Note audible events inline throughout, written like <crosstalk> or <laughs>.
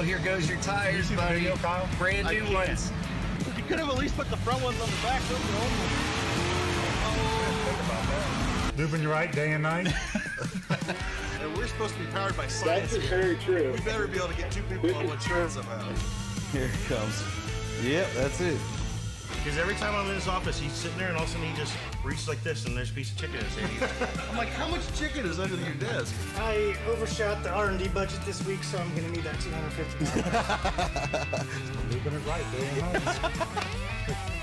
Kyle, here goes your tires, see the buddy. video, Kyle? Brand new ones. You could have at least put the front ones on the back. Those are old ones. Lubing you oh. right day and night. And <laughs> we're supposed to be powered by science. That's very true. We better be able to get two people on one train somehow. Here it comes. Yep, that's it. Because every time I'm in his office, he's sitting there and all of a sudden he just reaches like this and there's a piece of chicken in his hand. <laughs> I'm like, how much chicken is under your desk? I overshot the R&D budget this week, so I'm going to need that 250 Lubing <laughs> it right day and.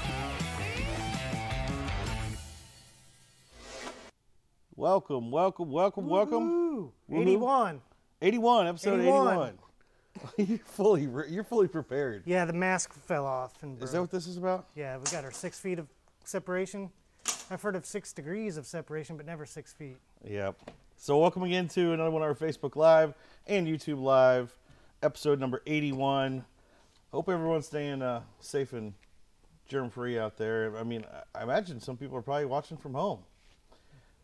Welcome, welcome, welcome, welcome. Ooh, Woohoo. 81. 81, episode 81. 81. <laughs> you're fully re- you're fully prepared. Yeah, the mask fell off. And Is that what this is about? Yeah, we got our six feet of separation. I've heard of six degrees of separation, but never six feet. Yep. So welcome again to another one of our Facebook Live and YouTube Live, episode number 81. Hope everyone's staying uh, safe and germ free out there. I mean, I- I imagine some people are probably watching from home.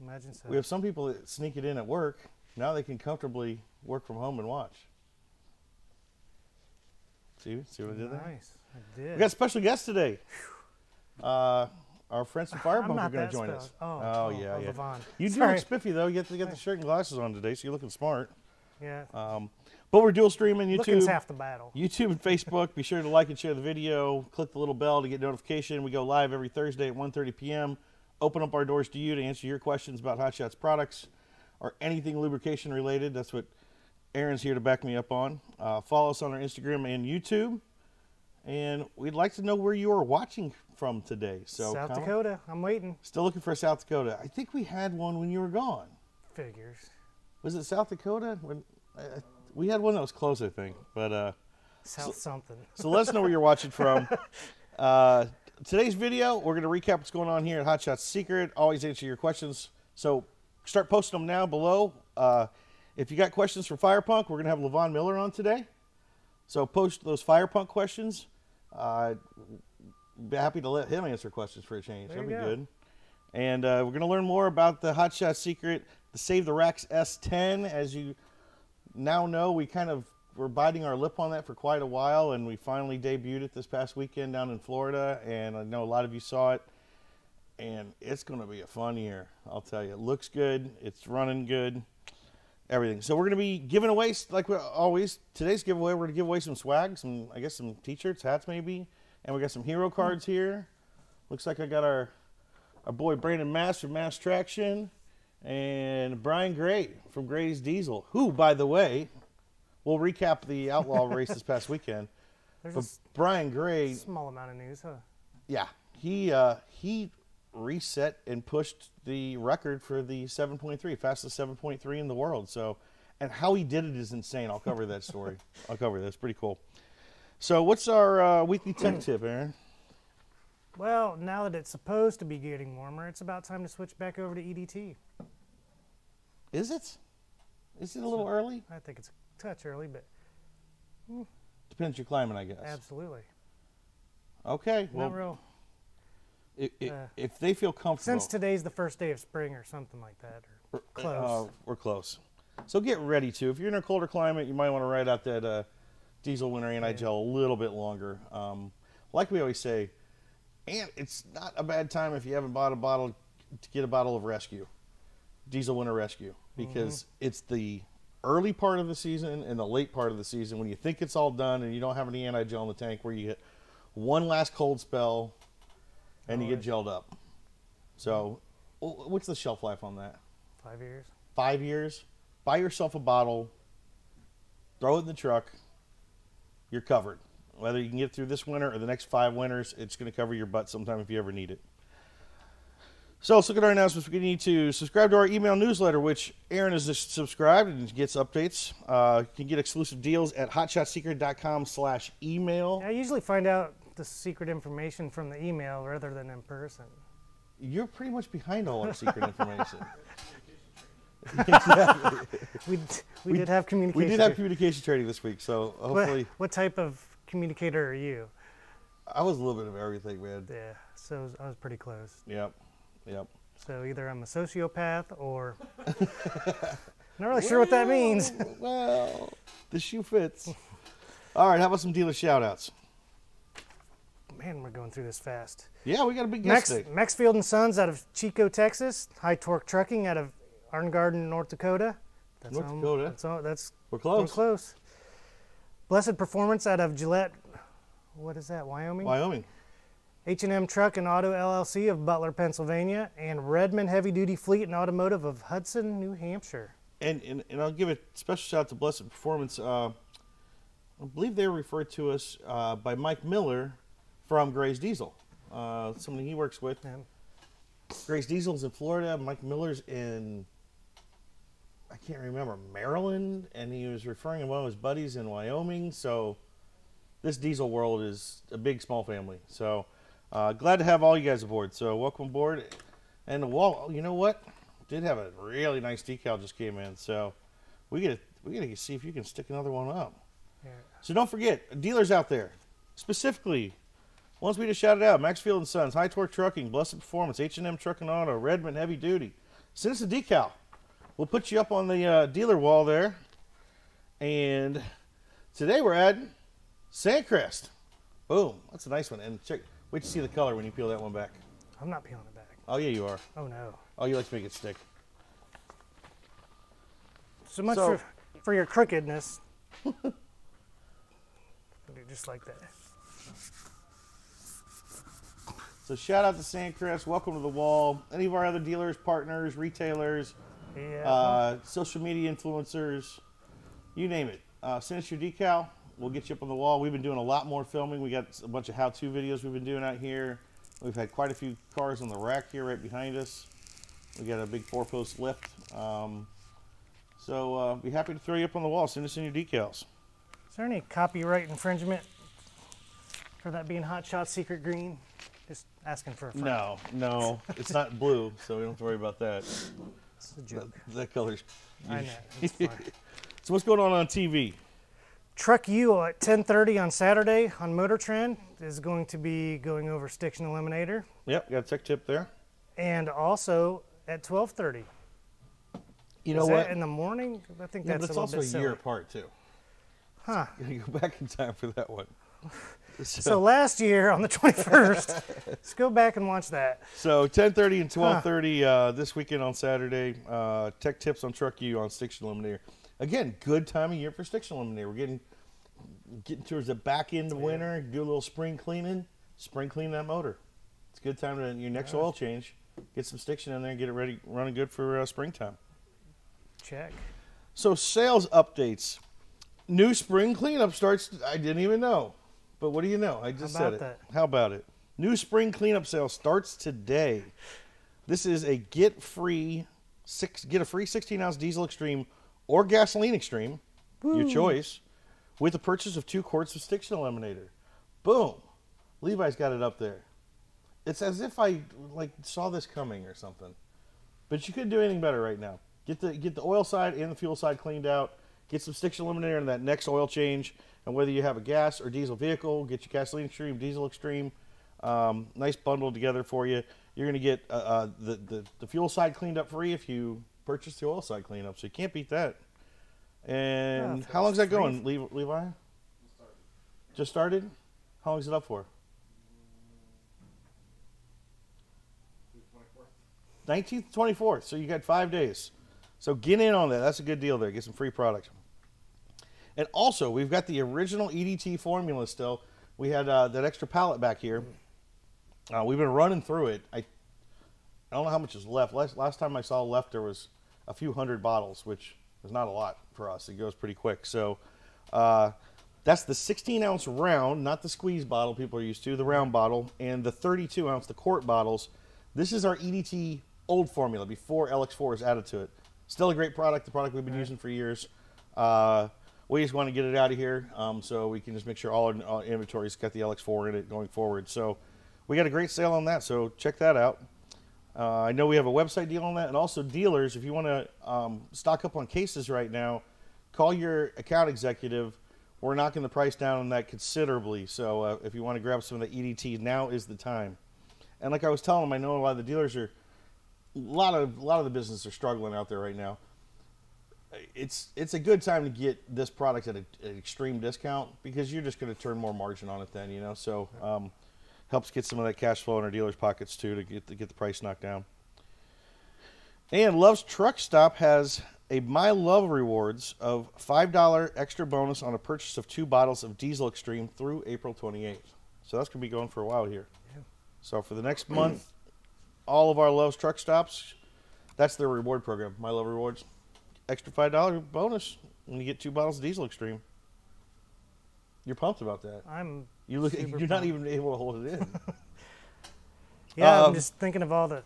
Imagine so. We have some people that sneak it in at work. Now they can comfortably work from home and watch. See, see what I did there? nice. I did. We got a special guest today. Uh, our friends from Firepunk I'm are going to join us. oh, oh, oh, yeah, oh, yeah. Levon. You do Sorry. look spiffy though. You get to get the shirt and glasses on today, so you're looking smart. yeah. Um, but we're dual streaming YouTube, Looking's half the battle. YouTube and Facebook. Be sure to like and share the video. Click the little bell to get notification. We go live every Thursday at 1:30 p.m. Open up our doors to you to answer your questions about Hot Shots products or anything lubrication related. That's what Aaron's here to back me up on. Uh, follow us on our Instagram and YouTube. And we'd like to know where you are watching from today. So South comment. Dakota. I'm waiting. Still looking for South Dakota. I think we had one when you were gone. Figures. Was it South Dakota? When I, we had one that was close, I think. But uh, South something. so let us know where you're watching from. <laughs> Uh, today's video, we're going to recap what's going on here at Hot Shots Secret. Always answer your questions. So start posting them now below. Uh, if you got questions for Firepunk, we're going to have Levon Miller on today. So post those Firepunk questions. Uh, be happy to let him answer questions for a change. There That'd be go. good. And uh, we're going to learn more about the Hot Shot Secret, the Save the Racks S10. As you now know, we kind of were biting our lip on that for quite a while, and we finally debuted it this past weekend down in Florida. And I know a lot of you saw it, and it's going to be a fun year. I'll tell you, it looks good, it's running good, everything. So we're going to be giving away, like we always. Today's giveaway, we're going to give away some swag, some I guess some t-shirts, hats maybe, and we got some hero cards here. Looks like I got our our boy Brandon Mass from Mass Traction, and Brian Gray from Gray's Diesel, who, by the way, we'll recap the Outlaw race this past weekend. <laughs> There's But Brian Gray, small amount of news, huh? yeah, he uh, he reset and pushed the record for the 7.3, fastest 7.3 in the world. So, and how he did it is insane. I'll cover that story. <laughs> I'll cover that. It's pretty cool. So, what's our uh, weekly tech tip, Aaron? Well, now that it's supposed to be getting warmer, it's about time to switch back over to EDT. Is it? Is it a little early? I think it's a touch early, but Depends your climate, I guess. absolutely. Okay. Well, Not real. Uh, if they feel comfortable, Since today's the first day of spring or something like that, or close. Uh, we're close. So get ready to. If you're in a colder climate, you might want to ride out that uh, diesel winter anti-gel a little bit longer. Um, like we always say, and it's not a bad time if you haven't bought a bottle to get a bottle of Rescue, Diesel Winter Rescue, because it's the early part of the season and the late part of the season when you think it's all done and you don't have any anti-gel in the tank, where you get one last cold spell and you get gelled up. So, wh- what's the shelf life on that? Five years. five years, buy yourself a bottle, throw it in the truck, you're covered. Whether you can get through this winter or the next five winters, it's going to cover your butt sometime if you ever need it. So let's look at our announcements. We need to subscribe to our email newsletter, which Aaron is subscribed and gets updates. Uh, you can get exclusive deals at hotshotsecret.com slash email. I usually find out the secret information from the email rather than in person. You're pretty much behind all our <laughs> secret information. We, we, did have communication. we did have communication training this week, so what, hopefully what type of communicator are you? I was a little bit of everything, man. Yeah, so I was- I was pretty close. Yep, yep. So either I'm a sociopath or <laughs> not really sure what that means. Well, the shoe fits. All right, how about some dealer shout outs? Man, we're going through this fast. Yeah, we got a big Max, guest today. Maxfield and Sons out of Chico, Texas. High Torque Trucking out of Iron Garden, North Dakota. That's North home- Dakota. That's, all, that's We're we're close. close. Blessed Performance out of Gillette. What is that? Wyoming. Wyoming. H&M Truck and Auto LLC of Butler, Pennsylvania, and Redmond Heavy Duty Fleet and Automotive of Hudson, New Hampshire. And, and, and I'll give a special shout out to Blessed Performance. Uh, I believe they were referred to us uh, by Mike Miller from Gray's Diesel, uh, somebody he works with. And Gray's Diesel's in Florida. Mike Miller's in, I can't remember, Maryland. And he was referring to one of his buddies in Wyoming. So this diesel world is a big, small family. So uh, glad to have all you guys aboard. So welcome aboard. And the wall, you know what? Did have a really nice decal just came in. So we get we got to see if you can stick another one up. Yeah. So don't forget, dealers out there, specifically, ones we just it out: Maxfield and Sons, High Torque Trucking, Blessed Performance, H and M Trucking Auto, Redmond Heavy Duty. Send us a decal. We'll put you up on the uh, dealer wall there. And today we're adding Sandcrest. Boom, that's a nice one. And check, wait to see the color when you peel that one back. I'm not peeling it back. Oh yeah, you are. Oh no. Oh, you like to make it stick. So much So- for, for your crookedness. <laughs> Just like that. So shout out to Sandcrest. Welcome to the wall. Any of our other dealers, partners, retailers, Yeah. uh, social media influencers, you name it. Uh, send us your decal. We'll get you up on the wall. We've been doing a lot more filming. We got a bunch of how-to videos we've been doing out here. We've had quite a few cars on the rack here right behind us. We got a big four-post lift. Um, so uh, be happy to throw you up on the wall. Send us in your decals. Is there any copyright infringement for that being Hot Shot Secret Green? Just asking for a friend. No, no, it's not blue, so we don't have to worry about that. It's a That, joke. that color's. I know. It's <laughs> fine. So what's going on on TV? Truck U at 10:30 on Saturday on Motor Trend is going to be going over Stiction Eliminator, Yep, got a tech tip there. and also at 12:30. You Is know that what? in the morning? I think Yeah, that's but it's also a year apart too. Huh. <laughs> Gotta go back in time for that one. <laughs> So last year on the 21st, <laughs> let's go back and watch that. So 10:30 and 12:30 uh, this weekend on Saturday. Uh, tech tips on Truck U on Stiction Eliminator. Again, good time of year for Stiction Eliminator. We're getting getting towards the back end of winter. Do a little spring cleaning. Spring clean that motor. It's a good time to your next oil change. Get some Stiction in there and get it ready, running good for uh, springtime. Check. So sales updates. New spring cleanup starts. I didn't even know, but what do you know? I just said it. that? How about it? New spring cleanup sale starts today. This is a get free six get a free 16 ounce diesel extreme or gasoline extreme, your choice, with the purchase of two quarts of Stiction Eliminator. Boom, Levi's got it up there. It's as if I like saw this coming or something. But you couldn't do anything better right now. Get the get the oil side and the fuel side cleaned out. Get some Stiction Eliminator in that next oil change. And whether you have a gas or diesel vehicle, get your gasoline extreme, diesel extreme. Um, nice bundle together for you. You're going to get uh, uh, the, the the fuel side cleaned up free if you purchase the oil side cleanup. So you can't beat that. And if how long's it's that going, Levi? Just started. How long is it up for? 19th, 24th. So you got five days. So get in on that. That's a good deal there. Get some free product. And also, we've got the original EDT formula still. We had uh, that extra pallet back here. Uh, we've been running through it. I, I don't know how much is left. Last, last time I saw left, there was a few hundred bottles, which is not a lot for us. It goes pretty quick. So uh, that's the 16 ounce round, not the squeeze bottle people are used to, the round bottle, and the 32 ounce, the quart bottles. This is our EDT old formula before LX4 is added to it. Still a great product, the product we've been using for years. Uh, we just want to get it out of here um, so we can just make sure all our, our inventory's got the LX4 in it going forward. So we got a great sale on that, so check that out. Uh, I know we have a website deal on that, and also dealers. If you want to um, stock up on cases right now, call your account executive. We're knocking the price down on that considerably. So uh, if you want to grab some of the EDT, now is the time. And like I was telling them, I know a lot of the dealers are, a lot of a lot of the businesses are struggling out there right now. It's it's a good time to get this product at a, an extreme discount because you're just going to turn more margin on it then, you know. So um, helps get some of that cash flow in our dealers' pockets too to get to get the price knocked down. And Love's Truck Stop has a My Love rewards of $5 extra bonus on a purchase of two bottles of Diesel Extreme through April 28th. So that's going to be going for a while here. So for the next month, all of our Love's Truck Stops, that's their reward program, My Love Rewards. Extra $5 bonus when you get two bottles of Diesel Extreme. You're pumped about that. I'm You look, you're not even able to hold it in. <laughs> yeah. Um, I'm just thinking of all the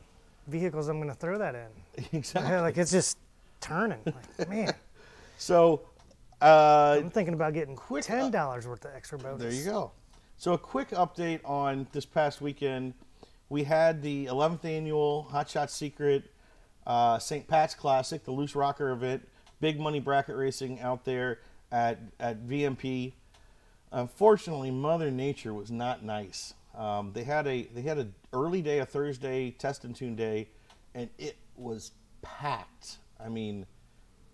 vehicles I'm going to throw that in. <laughs> exactly. <laughs> like it's just turning. Like man, So, uh, I'm thinking about getting Quick, uh, ten dollars worth of extra bonus. There you go. So a quick update on this past weekend. We had the 11th annual Hot Shot Secret uh, St. Pat's Classic, the loose rocker event, big money bracket racing out there at at VMP. Unfortunately, Mother Nature was not nice. Um, they had a they had an early day, a Thursday test and tune day, and it was packed. I mean,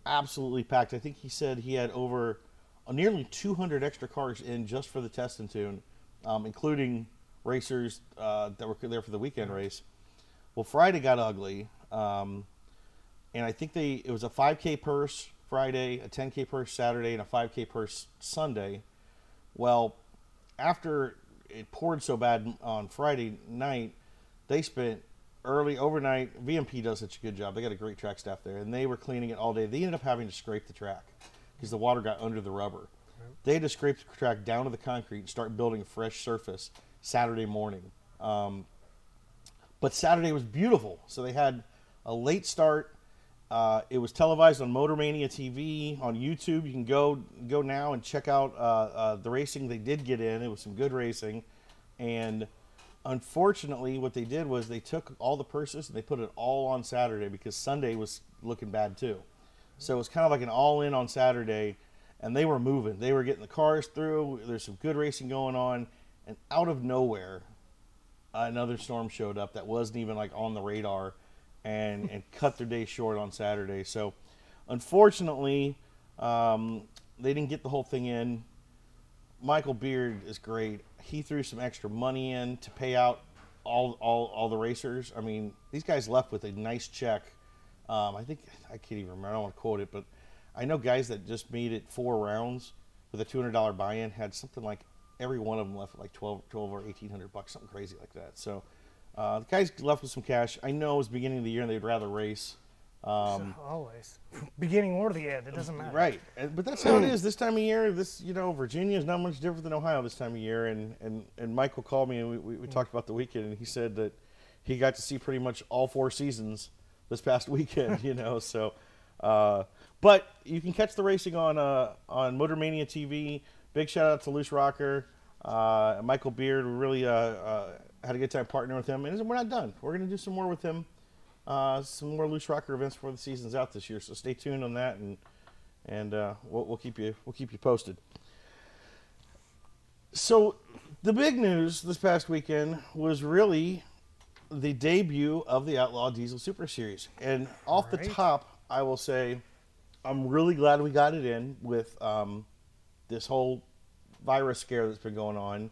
absolutely packed. I think he said he had over uh, nearly 200 extra cars in just for the test and tune, um, including racers uh, that were there for the weekend race. Well, Friday got ugly, um, and I think they it was a 5K purse Friday, a 10K purse Saturday, and a 5K purse Sunday. Well, after it poured so bad on Friday night, they spent early overnight. VMP does such a good job. They got a great track staff there, and they were cleaning it all day. They ended up having to scrape the track because the water got under the rubber. They had to scrape the track down to the concrete and start building a fresh surface Saturday morning. Um, but Saturday was beautiful, so they had a late start. Uh, it was televised on Motor Mania TV on YouTube. You can go go now and check out uh, uh, the racing they did get in. It was some good racing, and unfortunately, what they did was they took all the purses and they put it all on Saturday because Sunday was looking bad too. So it was kind of like an all in on Saturday, and they were moving. They were getting the cars through. There's some good racing going on, and out of nowhere, another storm showed up that wasn't even like on the radar and and cut their day short on Saturday. So unfortunately, um, they didn't get the whole thing in. Michael Beard is great. He threw some extra money in to pay out all all, all the racers. I mean, these guys left with a nice check. Um, I think I can't even remember. I don't want to quote it, but I know guys that just made it four rounds with a two hundred dollar buy-in had something like every one of them left like 12, 12 or eighteen hundred bucks, something crazy like that. So uh, the guys left with some cash. I know it was beginning of the year and they'd rather race. Um, Always, <laughs> beginning or the end, it doesn't matter. Right, but that's how it is this time of year. This, you know, Virginia is not much different than Ohio this time of year. And and, and Michael called me and we, we, we talked about the weekend, and he said that he got to see pretty much all four seasons this past <laughs> weekend. You know, so. Uh, but you can catch the racing on uh, on Motor Mania TV. Big shout out to Loose Rocker, uh, Michael Beard. Really uh, uh, had a good time partnering with him, and we're not done. We're going to do some more with him uh, some more loose rocker events before the season's out this year. So stay tuned on that, and and uh, we'll, we'll keep you we'll keep you posted. So the big news this past weekend was really the debut of the Outlaw Diesel Super Series, and off the top, I will say I'm really glad we got it in with um, this whole virus scare that's been going on.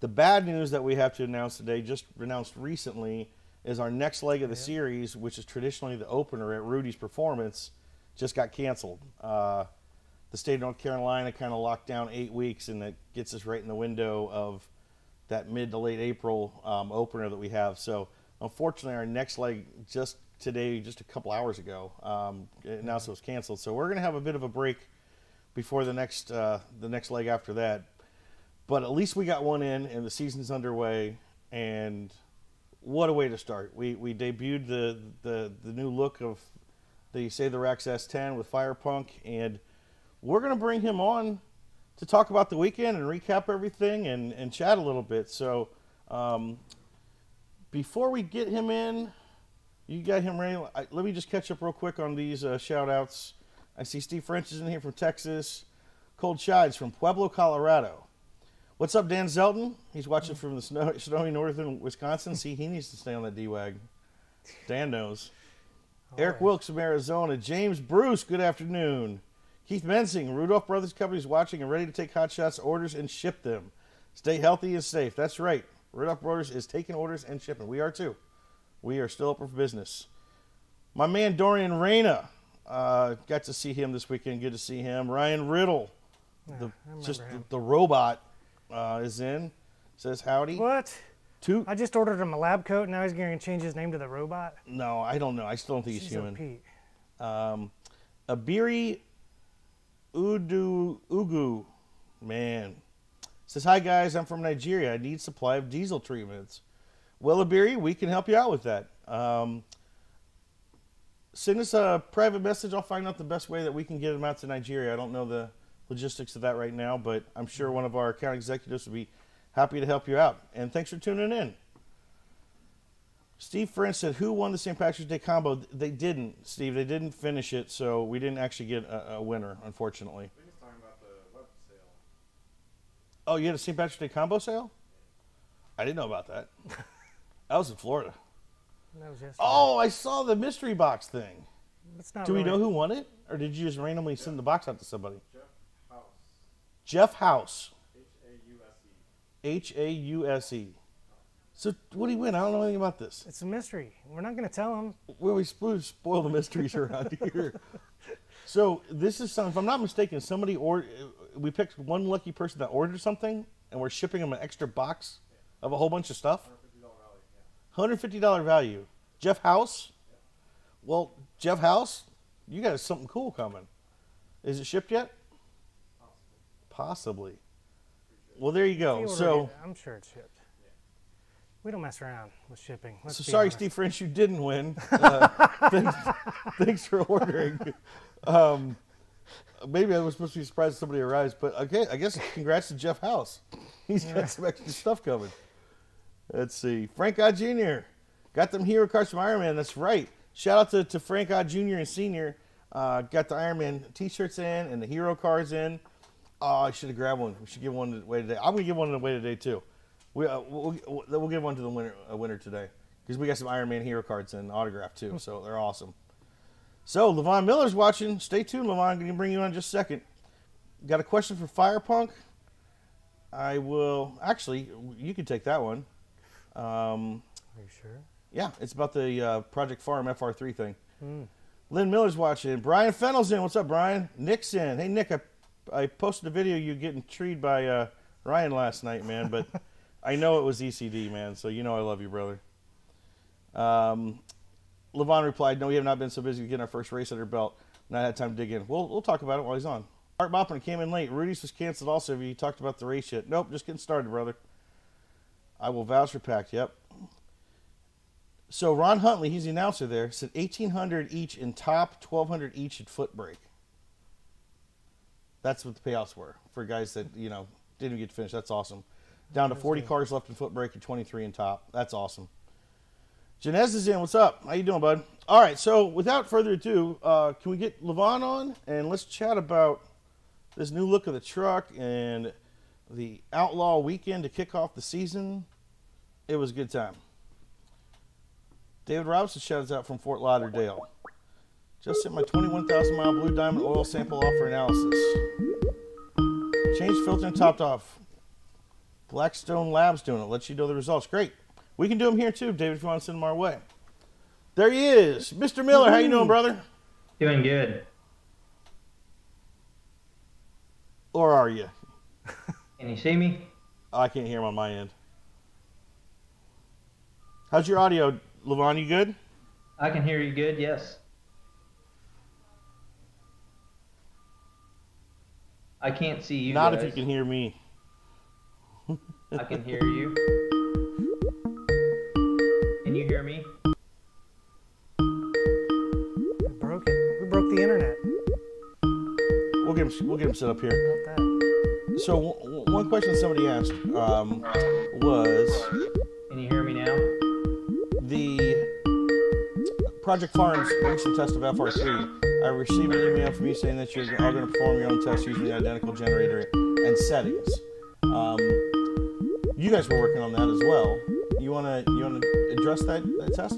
The bad news that we have to announce today, just announced recently, is our next leg of the series, which is traditionally the opener at Rudy's Performance, just got canceled. Uh, the state of North Carolina kind of locked down eight weeks, and that gets us right in the window of that mid to late April um, opener that we have. So, unfortunately, our next leg just today, just a couple hours ago, um, announced it was canceled. So we're going to have a bit of a break before the next uh, the next leg after that. But at least we got one in, and the season's underway. And what a way to start! We we debuted the the, the new look of the Save the Racks S10 with Firepunk, and we're going to bring him on to talk about the weekend and recap everything and, and chat a little bit. So um, before we get him in, you got him ready. Let me just catch up real quick on these uh, shout outs. I see Steve French is in here from Texas. Cold Shides from Pueblo, Colorado. What's up, Dan Zelton? He's watching from the snow, <laughs> snowy northern Wisconsin. See, he needs to stay on that D-Wag. Dan knows. Eric Wilkes from Arizona. James Bruce, good afternoon. Keith Mensing, Rudolph Brothers Company is watching and ready to take hot shots orders and ship them. Stay healthy and safe. That's right. Rudolph Brothers is taking orders and shipping. We are too. We are still open for business. My man Dorian Reyna, uh, got to see him this weekend. Good to see him. Ryan Riddle, the, just the, the robot, uh, is in. Says howdy. What? Two. I just ordered him a lab coat. and Now he's going to change his name to the robot. No, I don't know. I still don't think he's Jeez, oh, human. Pete. Um, Abiri Udu Ugu, man, says hi guys. I'm from Nigeria. I need supply of diesel treatments. Well, Abiri, we can help you out with that. Um, send us a private message. I'll find out the best way that we can get them out to Nigeria. I don't know the logistics of that right now, but I'm sure one of our account executives would be happy to help you out. And thanks for tuning in. Steve French said, "Who won the St. Patrick's Day combo?" They didn't, Steve. They didn't finish it, so we didn't actually get a, a winner, unfortunately. Oh, you had a St. Patrick's Day combo sale? I didn't know about that. <laughs> I was in Florida. That was yesterday. Oh, I saw the mystery box thing. It's not Do we know who won it, or did you just randomly send the box out to somebody? Jeff House. H A U S E. So what do you win? I don't know anything about this. It's a mystery. We're not going to tell him. Well, we spoil, spoil the mysteries around <laughs> here. So this is some, if I'm not mistaken, somebody or we picked one lucky person that ordered something, and we're shipping them an extra box of a whole bunch of stuff. Hundred fifty dollar value. Jeff House. Well, Jeff House, you got something cool coming. Is it shipped yet? Possibly. Well, there you go. So. I'm sure it's shipped. We don't mess around with shipping. Let's So sorry, honest. Steve French, you didn't win. <laughs> Uh, thanks, thanks for ordering. Um, maybe I was supposed to be surprised if somebody arrives, but okay, I guess congrats to Jeff House. He's got some extra stuff coming. Let's see. Frank God Jr. Got them hero cards from Iron Man. That's right. Shout out to, to Frank God Jr. and Senior. Uh, got the Iron Man t-shirts in and the hero cards in. Oh, I should have grabbed one. We should give one away today. I'm gonna give one away today too. We uh, we'll, we'll, we'll give one to the winner uh, winner today because we got some Iron Man hero cards and autograph too, so they're awesome. So Levon Miller's watching. Stay tuned, Levon. Going to bring you on in just a second. Got a question for Firepunk? I will actually. You can take that one. Um, Are you sure? yeah, it's about the uh, Project Farm FR3 thing. Lynn Miller's watching. Brian Fennel's in. What's up, Brian? Nick's in. Hey, Nick, I, I posted a video of you getting treed by uh, Ryan last night, man, but <laughs> I know it was ECD, man, so you know I love you, brother. Um, Levon replied, No, we have not been so busy getting our first race under belt. Not had time to dig in. We'll, we'll talk about it while he's on. Art Boppin came in late. Rudy's was canceled also. Have you talked about the race yet? Nope, just getting started, brother. I will vouch for Pack. Yep. So Ron Huntley, he's the announcer there, said 1800 each in top, 1200 each at foot brake. That's what the payouts were for guys that, you know, didn't even get to finish. That's awesome. Down to 40 cars left in foot brake and 23 in top. That's awesome. Janez is in. What's up? How you doing, bud? All right. So without further ado, uh, can we get Levon on and let's chat about this new look of the truck and the Outlaw weekend to kick off the season. It was a good time. David Robinson shouts out from Fort Lauderdale. Just sent my 21,000 mile Blue Diamond oil sample off for analysis. Change filter and topped off. Blackstone Labs doing it. Let you know the results. Great. We can do them here too, David, if you want to send them our way. There he is. Mr. Miller, how you doing, brother? Doing good. Or are you? Can you see me? I can't hear him on my end. How's your audio, Levon? You good? I can hear you good, yes. I can't see you Not guys. if you can hear me. I can hear you. Can you hear me? We broke it. We broke the internet. We'll get him. We'll get him set up here. About that. So w- w- one question somebody asked um, was Can you hear me now? the Project Farms recent test of FR3. I received an email from you saying that you're all going to perform your own test using the identical generator and settings. Um, you guys were working on that as well. You want to you want to address that, that test?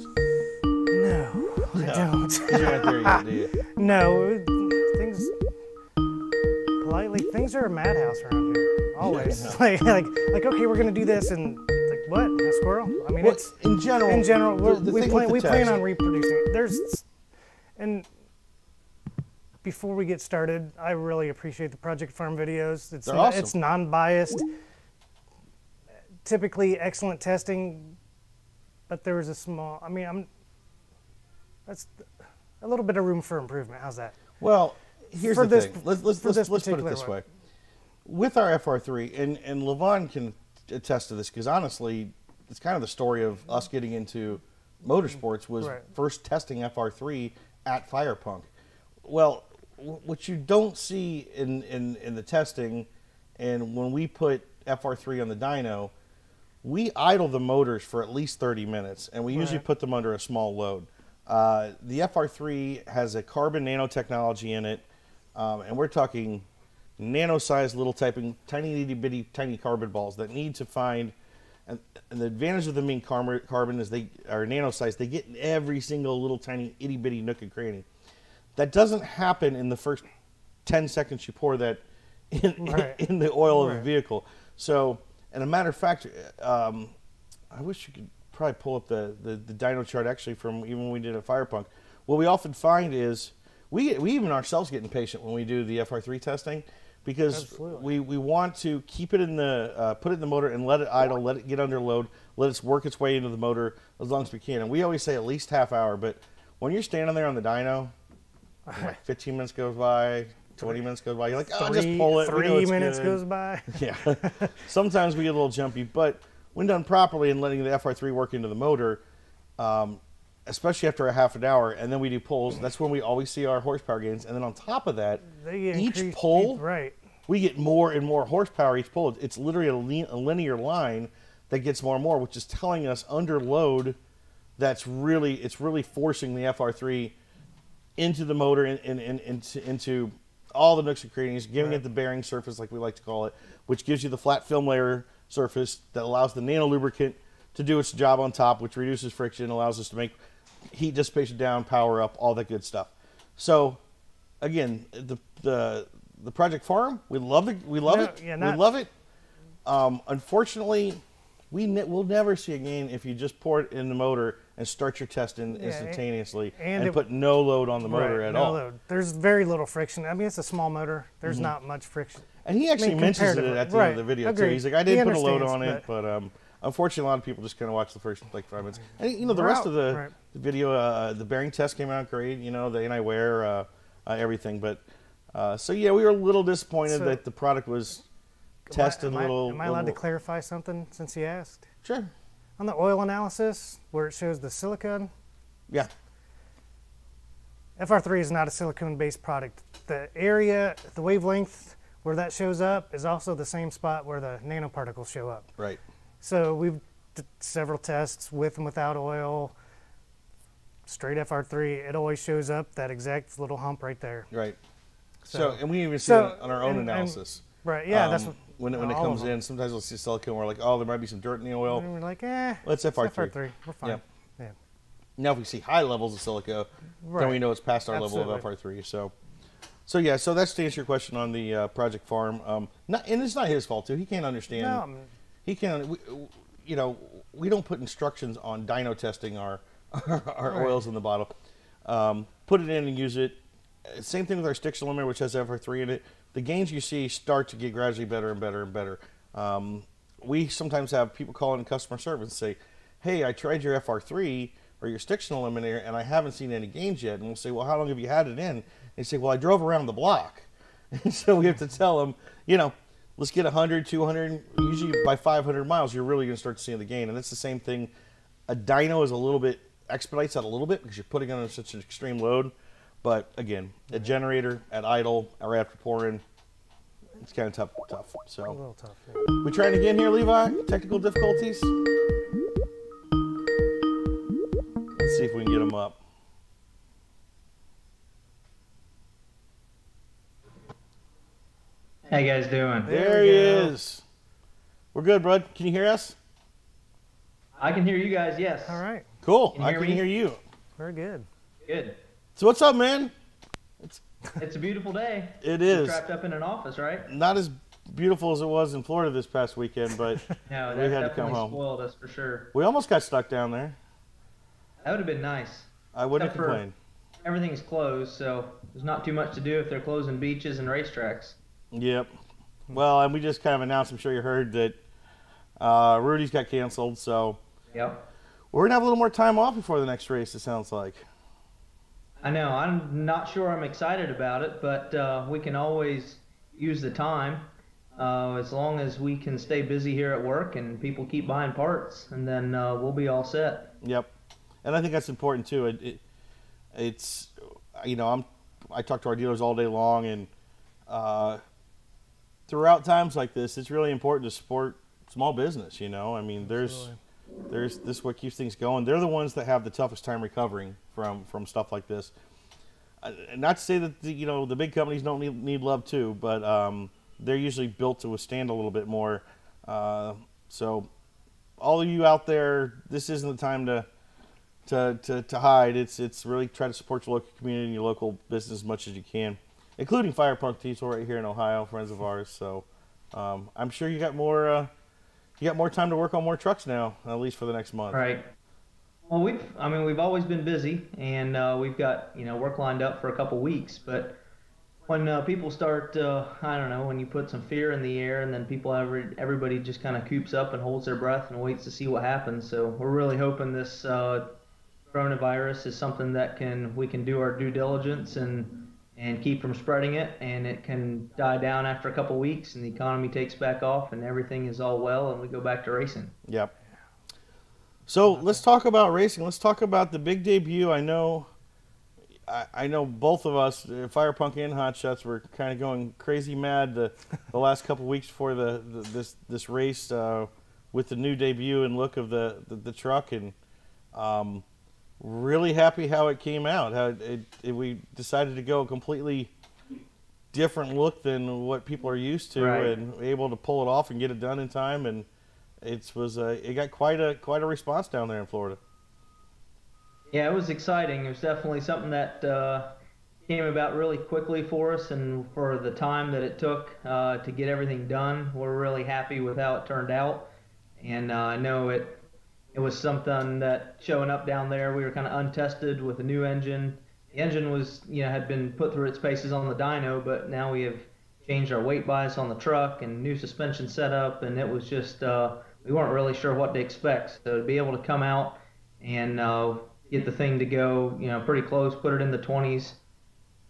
No. I don't. <laughs> You're not there yet, do you? <laughs> no, things politely. Things are a madhouse around here. Always. <laughs> like, like, like, okay, we're gonna do this, and like, what? A squirrel? I mean, Well, it's in general, in general. the- We're, the we plan, we the plan on reproducing. it. There's, and before we get started, I really appreciate the Project Farm videos. It's They're awesome. it's non-biased. Typically excellent testing, but there was a small. I mean, I'm. That's a little bit of room for improvement. How's that? Well, here's For the this- thing. Let's let's let's, let's put it this one. way. With our FR3, and and Levon can attest to this because honestly, it's kind of the story of us getting into mm-hmm. motorsports was Right. first testing FR3 at Firepunk. Well, what you don't see in in in the testing, and when we put FR3 on the dyno, we idle the motors for at least 30 minutes, and we usually put them under a small load. Uh, the FR3 has a carbon nanotechnology in it, um, and we're talking nano-sized little typing, tiny itty bitty tiny carbon balls that need to find. And, and the advantage of them being car- carbon is they are nano-sized. They get in every single little tiny itty bitty nook and cranny. That doesn't happen in the first 10 seconds you pour that in, <laughs> Right. in the oil of a vehicle. So, and a matter of fact, um, I wish you could probably pull up the, the, the dyno chart actually from even when we did a Firepunk. What we often find is we, we even ourselves get impatient when we do the FR3 testing because Absolutely. we, we want to keep it in the, uh, put it in the motor and let it idle, let it get under load, let it work its way into the motor as long as we can. And we always say at least half hour, but when you're standing there on the dyno, <laughs> like 15 minutes goes by, 20 minutes goes by, you're like, oh, just pull it. Three minutes good." goes by. <laughs> Yeah. <laughs> Sometimes we get a little jumpy, but when done properly and letting the FR3 work into the motor, um, especially after a half an hour, and then we do pulls, that's when we always see our horsepower gains. And then on top of that, They each pull, right? we get more and more horsepower each pull. It's literally a linear line that gets more and more, which is telling us under load, that's really it's really forcing the FR3 into the motor and, and, and into, into all the nooks and crannies, giving it the bearing surface, like we like to call it, which gives you the flat film layer surface that allows the nano lubricant to do its job on top, which reduces friction, allows us to make heat dissipation down, power up, all that good stuff. So, again, the the the Project Farm, we love it. We love No, it. yeah, we love it. Um, unfortunately, we ne- will never see a gain if you just pour it in the motor and start your test in and- instantaneously and and, it- put no load on the motor right, at no all. load. There's very little friction. I mean, it's a small motor. There's not much friction. And he actually mean, mentions it at the end of the video too. He's like, I He did put a load on it, but um, unfortunately, a lot of people just kind of watch the first like five minutes. And you know, the We're rest out, of the, right. the video, uh, the bearing test came out great. You know, the anti-wear, uh, uh, everything. But uh, so yeah, we were a little disappointed So- that the product was tested am a I, little. Am I allowed to clarify something since he asked? Sure. On the oil analysis, where it shows the silicon, Yeah. FR3 is not a silicone-based product. The area, the wavelength where that shows up is also the same spot where the nanoparticles show up. Right. So we've did several tests with and without oil. Straight FR3, it always shows up that exact little hump right there. Right. So, So- and we even see so- it on our own and- and- analysis. Right? Yeah, that's Um, what. When it, when it comes in. Sometimes we'll see silicone. We're like, oh, there might be some dirt in the oil. And we're like, eh. Let's it's FR3. FR3. We're fine. Yeah. Yeah. Now, if we see high levels of silica, then we know it's past our level of FR3. So, so yeah. So that's to answer your question on the uh, Project Farm. Um, not, and it's not his fault too. He can't understand. No, I'm- he can't. We, you know, we don't put instructions on dyno testing <laughs> our our Right. oils in the bottle. Um, put it in and use it. Same thing with our stick limiter, which has FR3 in it. The gains you see start to get gradually better and better and better. Um, we sometimes have people call in customer service and say, "Hey, I tried your FR3 or your stick eliminator, and I haven't seen any gains yet." And we'll say, "Well, how long have you had it in?" They say, "Well, I drove around the block." <laughs> And so we have to tell them, you know, let's get 100, 200, usually by 500 miles, you're really going to start seeing the gain. And that's the same thing. A dyno is a little bit, expedites that a little bit because you're putting on such an extreme load. But again, a generator at idle or after pouring, it's kind of tough. tough. a So little tough. yeah. we trying again here, Levi? Technical difficulties? Let's see if we can get them up. How you guys doing? There There he go. is. We're good, bud. Can you hear us? I can hear you guys. Yes. All right. Cool. Can I hear can me? hear you. Very good. Good. So what's up, man? It's <laughs> it's a beautiful day. It We're trapped up in an office, right? not as beautiful as it was in Florida this past weekend, but <laughs> No, We had to come home. spoiled us for sure. we almost got stuck down there. That would have been nice. I wouldn't Except for- complain. Everything's closed, so there's not too much to do if they're closing beaches and racetracks. Yep. Well, and we just kind of announced. I'm sure you heard that uh, Rudy's got canceled, so Yep. we're gonna have a little more time off before the next race. It sounds like. I know. I'm not sure I'm excited about it, but uh, we can always use the time uh, as long as we can stay busy here at work and people keep buying parts, and then uh, we'll be all set. Yep, and I think that's important too. It, it it's you know I'm I talk to our dealers all day long, and uh, throughout times like this, it's really important to support small business. You know, I mean, there's there's this is what keeps things going. They're the ones that have the toughest time recovering from from stuff like this. Uh, not to say that the, you know the big companies don't need, need love too, but um, they're usually built to withstand a little bit more. Uh, so, all of you out there, this isn't the time to to, to, to hide. It's it's really try to support your local community and your local business as much as you can, including Fire Punk Diesel right here in Ohio, friends of ours. So um, I'm sure you got more uh, you got more time to work on more trucks now, at least for the next month. Right. Well, we've, I mean, we've always been busy, and uh, we've got, you know, work lined up for a couple weeks. But when uh, people start, uh, I don't know, when you put some fear in the air, and then people, every, everybody just kind of coops up and holds their breath and waits to see what happens. So we're really hoping this uh, coronavirus is something that can, we can do our due diligence and and keep from spreading it, and it can die down after a couple weeks, and the economy takes back off, and everything is all well, and we go back to racing. Yep. So let's talk about racing. Let's talk about the big debut. I know, I, I know both of us, uh, Fire Punk and Hot Shots, were kind of going crazy mad the, the last couple weeks before the, the this this race uh, with the new debut and look of the the, the truck, and um, really happy how it came out. How it, it, we decided to go a completely different look than what people are used to, Right. and able to pull it off and get it done in time and it was uh, it got quite a quite a response down there in Florida. Yeah, it was exciting. It was definitely something that uh, came about really quickly for us, and for the time that it took uh, to get everything done, we're really happy with how it turned out. And uh, I know it it was something that showing up down there, we were kind of untested with a new engine. The engine was, you know, had been put through its paces on the dyno, but now we have changed our weight bias on the truck and new suspension setup, and it was just uh, we weren't really sure what to expect. So to be able to come out and uh, get the thing to go, you know, pretty close, put it in the 20s.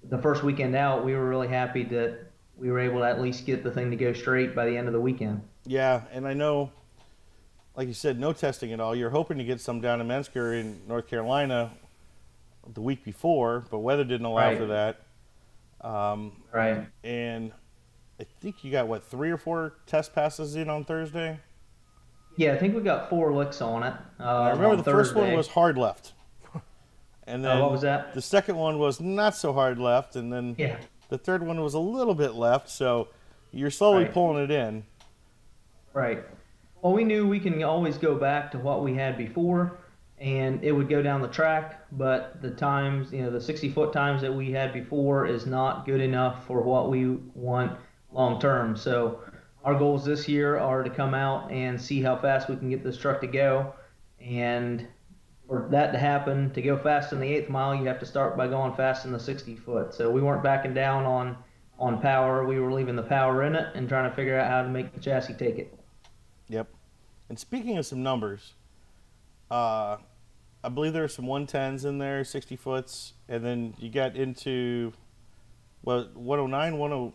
The first weekend out, we were really happy that we were able to at least get the thing to go straight by the end of the weekend. Yeah, and I know, like you said, no testing at all. You're hoping to get some down in Mensker in North Carolina the week before, but weather didn't allow Right. for that. Um, Right. and I think you got what three or four test passes in on Thursday. Yeah, I think we got four licks on it. Uh, I remember the first one was hard left, <laughs> and then Oh, what was that? the second one was not so hard left, and then Yeah. the third one was a little bit left. So you're slowly Right. pulling it in. Right. Well, we knew we can always go back to what we had before, and it would go down the track. But the times, you know, the 60 foot times that we had before is not good enough for what we want long term. So our goals this year are to come out and see how fast we can get this truck to go, and for that to happen, to go fast in the eighth mile, you have to start by going fast in the 60 foot. So we weren't backing down on on power. We were leaving the power in it and trying to figure out how to make the chassis take it. Yep. And speaking of some numbers, uh, I believe there are some 110s in there, 60 foots, and then you got into what 109, 10.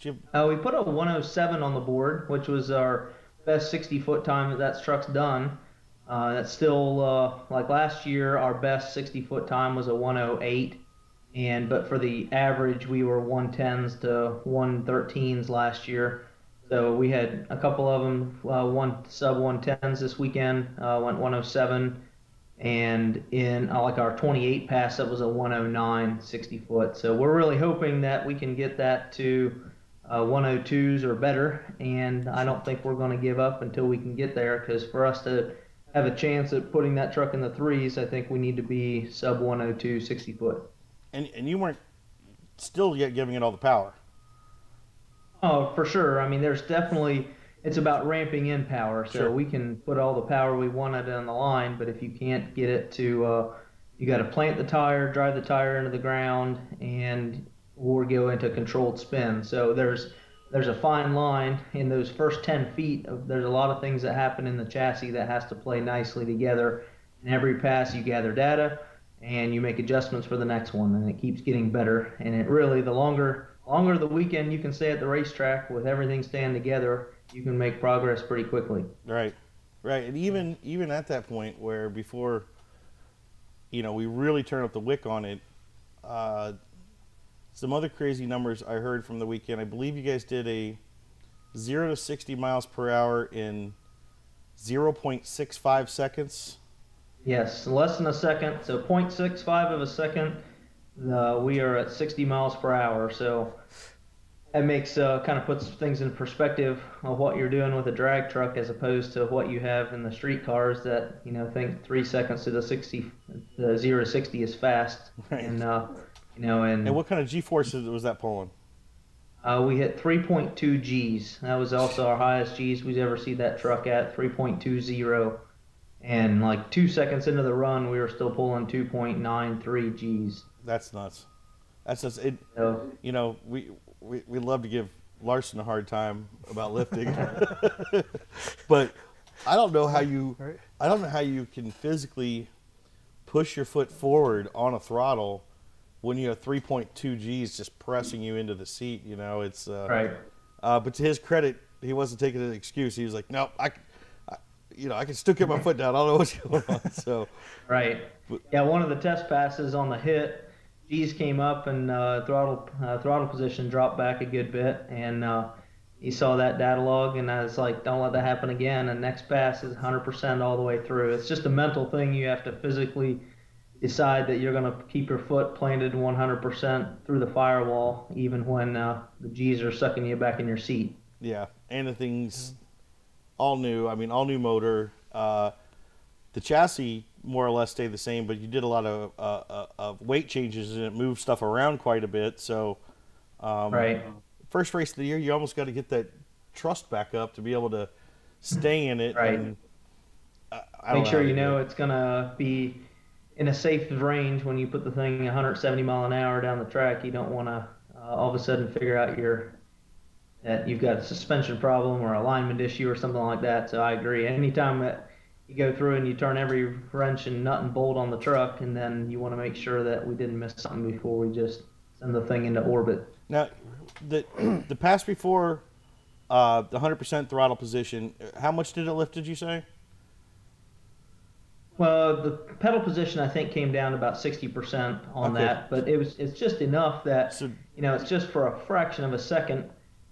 did you- Uh, we put a 107 on the board, which was our best 60 foot time that that truck's done. Uh, that's still uh, like last year. Our best 60 foot time was a 108, and but for the average, we were 110s to 113s last year. So we had a couple of them, uh, one sub 110s this weekend, uh, went 107, and in uh, like our 28 pass, that was a 109 60 foot. So we're really hoping that we can get that to uh, 102s or better, and I don't think we're going to give up until we can get there. Because for us to have a chance at putting that truck in the threes, I think we need to be sub 102 60 foot. And and you weren't still yet giving it all the power. Oh, for sure. I mean, there's definitely it's about ramping in power. So Sure. we can put all the power we wanted on the line, but if you can't get it to, uh, you got to plant the tire, drive the tire into the ground, and or go into controlled spin. So there's there's a fine line in those first 10 feet. Of, there's a lot of things that happen in the chassis that has to play nicely together. And every pass you gather data and you make adjustments for the next one, and it keeps getting better. And it really, the longer longer the weekend you can stay at the racetrack with everything staying together, you can make progress pretty quickly. Right, right, and even even at that point where before, you know, we really turn up the wick on it. Uh, some other crazy numbers I heard from the weekend. I believe you guys did a zero to sixty miles per hour in zero point six five seconds. Yes, less than a second. So 0.65 of a second. Uh, we are at 60 miles per hour. So that makes uh, kind of puts things in perspective of what you're doing with a drag truck as opposed to what you have in the street cars that you know think three seconds to the 60, the zero to 60 is fast. Right. And uh, you know, and And what kind of G forces was that pulling? uh, we hit 3.2 Gs. That was also our highest Gs we've ever seen that truck at 3.20. And like two seconds into the run, we were still pulling 2.93 Gs. That's nuts. That's just it. So You know, we we, we love to give Larson a hard time about lifting, <laughs> but I don't know how you Right. I don't know how you can physically push your foot forward on a throttle when you have 3.2 G's just pressing you into the seat. You know, it's uh, right, Uh, but to his credit, he wasn't taking an excuse. He was like, "No, I, I you know, I can still get my foot down. I don't know what's <laughs> going on." So, right. Yeah, one of the test passes on the hit, G's came up and uh, throttle uh, throttle position dropped back a good bit, and uh, he saw that data log, and I was like, "Don't let that happen again." And next pass is 100% all the way through. It's just a mental thing. You have to physically decide that you're going to keep your foot planted 100% through the firewall, even when uh, the G's are sucking you back in your seat. yeah, and the things all new. I mean, all new motor. Uh, the chassis more or less stay the same, but you did a lot of, uh, uh, of weight changes and it moved stuff around quite a bit. So, um, Right. first race of the year, you almost got to get that trust back up to be able to stay in it. Right. And, I, I Make sure you know it. it's going to be in a safe range when you put the thing 170 mile an hour down the track. You don't want to uh, all of a sudden figure out your that you've got a suspension problem or alignment issue or something like that. So I agree. Anytime that you go through and you turn every wrench and nut and bolt on the truck, and then you want to make sure that we didn't miss something before we just send the thing into orbit. Now, the the pass before uh, the 100% throttle position, how much did it lift? Did you say? Well, the pedal position I think came down about 60% on Okay. that, but it was it's just enough that So- you know it's just for a fraction of a second,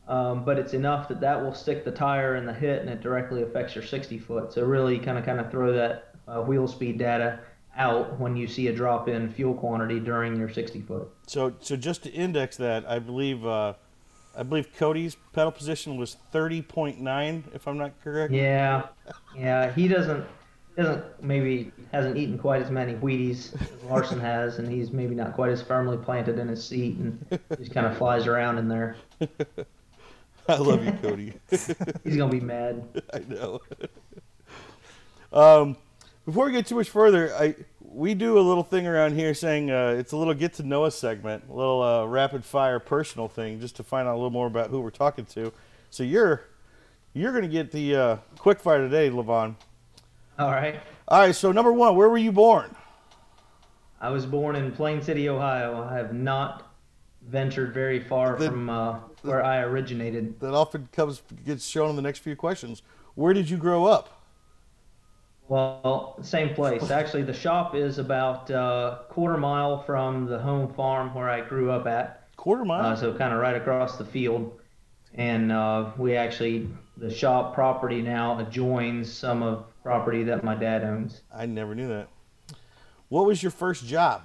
um, but it's enough that that will stick the tire in the hit and it directly affects your 60 foot. So really, kind of kind of throw that uh, wheel speed data out when you see a drop in fuel quantity during your 60 foot. So, so just to index that, I believe uh, I believe Cody's pedal position was 30.9, if I'm not correct. Yeah, yeah, he doesn't doesn't maybe hasn't eaten quite as many Wheaties as Larson has, and he's maybe not quite as firmly planted in his seat, and just kind of flies around in there. <laughs> <laughs> I love you, Cody. He's gonna be mad. <laughs> I know. um, before we get too much further, I we do a little thing around here saying uh, it's a little get to know us segment, a little uh, rapid fire personal thing, just to find out a little more about who we're talking to. So you're you're gonna get the uh, quick fire today, Levon. All right. All right. So number one, where were you born? I was born in Plain City, Ohio. I have not ventured very far The- from uh, where I originated. That often comes gets shown in the next few questions. Where did you grow up? Well, same place. Actually, the shop is about uh, quarter mile from the home farm where I grew up at. Quarter mile. uh, so kind of right across the field. And uh, we actually, the shop property now adjoins some of property that my dad owns. I never knew that. What was your first job?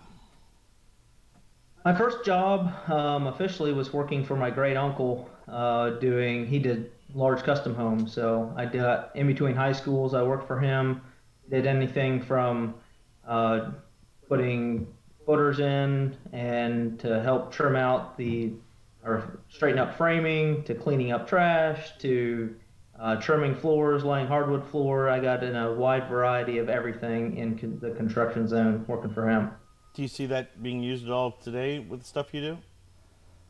My first job um, officially was working for my great uncle, uh, doing he did large custom homes. So I did in between high schools. I worked for him, did anything from uh, putting footers in and to help trim out the or straighten up framing to cleaning up trash to uh, trimming floors, laying hardwood floor. I got in a wide variety of everything in con- the construction zone working for him. Do you see that being used at all today with the stuff you do?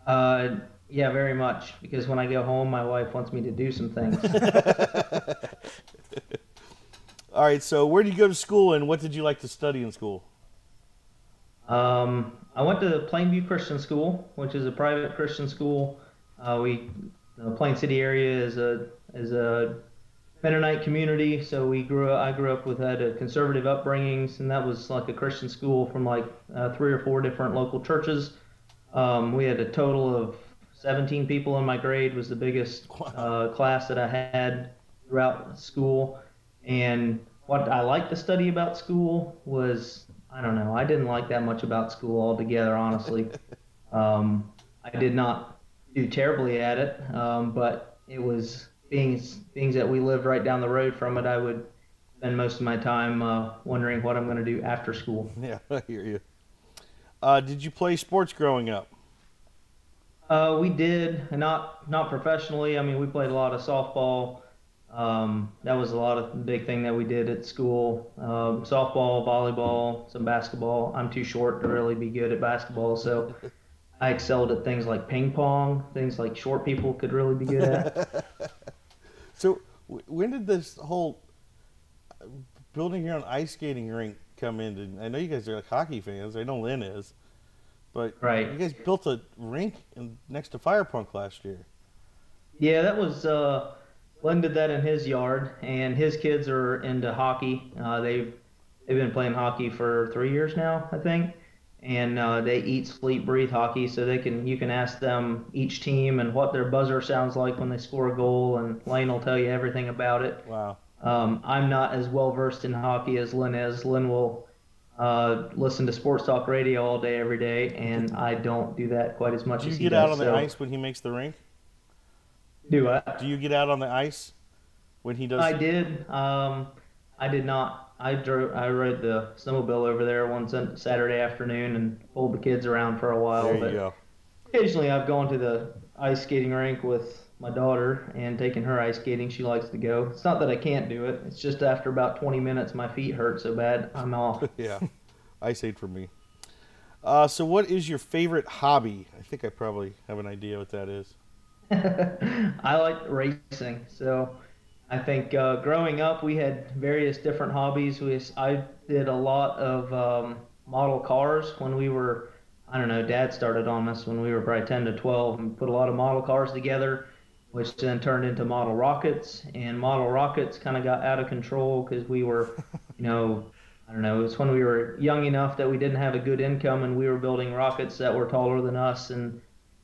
Uh, yeah, very much. Because when I go home, my wife wants me to do some things. <laughs> <laughs> All right, so where did you go to school and what did you like to study in school? Um, I went to Plainview Christian School, which is a private Christian school. Uh, we, the Plain City area is a is a Mennonite community, so we grew. I grew up with had a conservative upbringings, and that was like a Christian school from like uh, three or four different local churches. Um, we had a total of 17 people in my grade. Was the biggest uh, class that I had throughout school, and what I liked to study about school was I don't know. I didn't like that much about school altogether, honestly. <laughs> um, I did not do terribly at it, um, but it was things things that we lived right down the road from it. I would spend most of my time uh, wondering what I'm going to do after school. <laughs> Yeah, I hear you. Uh, did you play sports growing up? Uh, we did, not not professionally. I mean, we played a lot of softball. Um, that was a lot of the big thing that we did at school. Um, softball, volleyball, some basketball. I'm too short to really be good at basketball, so <laughs> I excelled at things like ping pong, things like short people could really be good at. <laughs> So w- when did this whole uh, building your own ice skating rink come in? I know you guys are like hockey fans. I know Lynn is, but Right. you guys built a rink in, next to Firepunk last year. Yeah, that was uh, Len did that in his yard, and his kids are into hockey. Uh, they've they've been playing hockey for three years now, I think, and uh, they eat, sleep, breathe hockey. So they can you can ask them each team and what their buzzer sounds like when they score a goal, and Lane will tell you everything about it. Wow. Um, I'm not as well versed in hockey as Lynn is. Lynn will uh, listen to sports talk radio all day, every day, and I don't do that quite as much Do as he does. Do you get out on the ice when he makes the rink? Do I? Do you get out on the ice when he does? I did. Um, I did not. I drove. I rode the snowmobile over there one Saturday afternoon and pulled the kids around for a while. There you but go. occasionally, I've gone to the ice skating rink with my daughter and taken her ice skating. She likes to go. It's not that I can't do it. It's just after about 20 minutes, my feet hurt so bad I'm off. <laughs> Yeah, ice ate for me. Uh, so, what is your favorite hobby? I think I probably have an idea what that is. <laughs> I like racing. So I think uh, growing up, we had various different hobbies. We, I did a lot of um, model cars when we were, I don't know, dad started on us when we were probably 10 to 12 and put a lot of model cars together, which then turned into model rockets. And model rockets kind of got out of control because we were, <laughs> you know, I don't know, it was when we were young enough that we didn't have a good income and we were building rockets that were taller than us and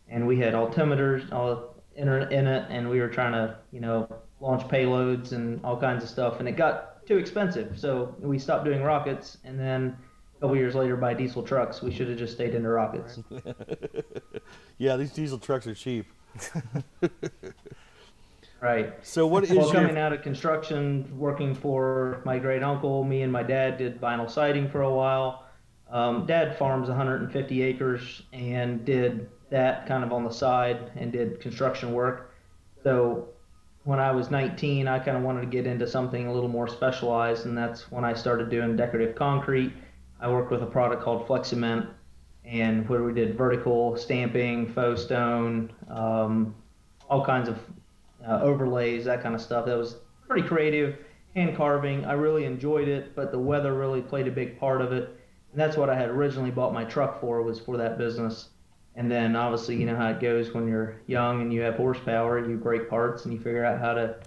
and we had altimeters all in, in it, and we were trying to, you know, launch payloads and all kinds of stuff, and it got too expensive, so we stopped doing rockets, and then a couple years later, buy diesel trucks. We should have just stayed into rockets. <laughs> Yeah, these diesel trucks are cheap. <laughs> Right. So, what is Well, your coming out of construction, working for my great uncle, me and my dad did vinyl siding for a while. Um, dad farms 150 acres and did that kind of on the side and did construction work. So when I was 19, I kind of wanted to get into something a little more specialized, and that's when I started doing decorative concrete. I worked with a product called Flex-C-Ment, and where we did vertical stamping, faux stone, um, all kinds of uh, overlays, that kind of stuff. That was pretty creative, hand carving. I really enjoyed it, but the weather really played a big part of it. And that's what I had originally bought my truck for was for that business. And then obviously, you know how it goes when you're young and you have horsepower, you break parts and you figure out how to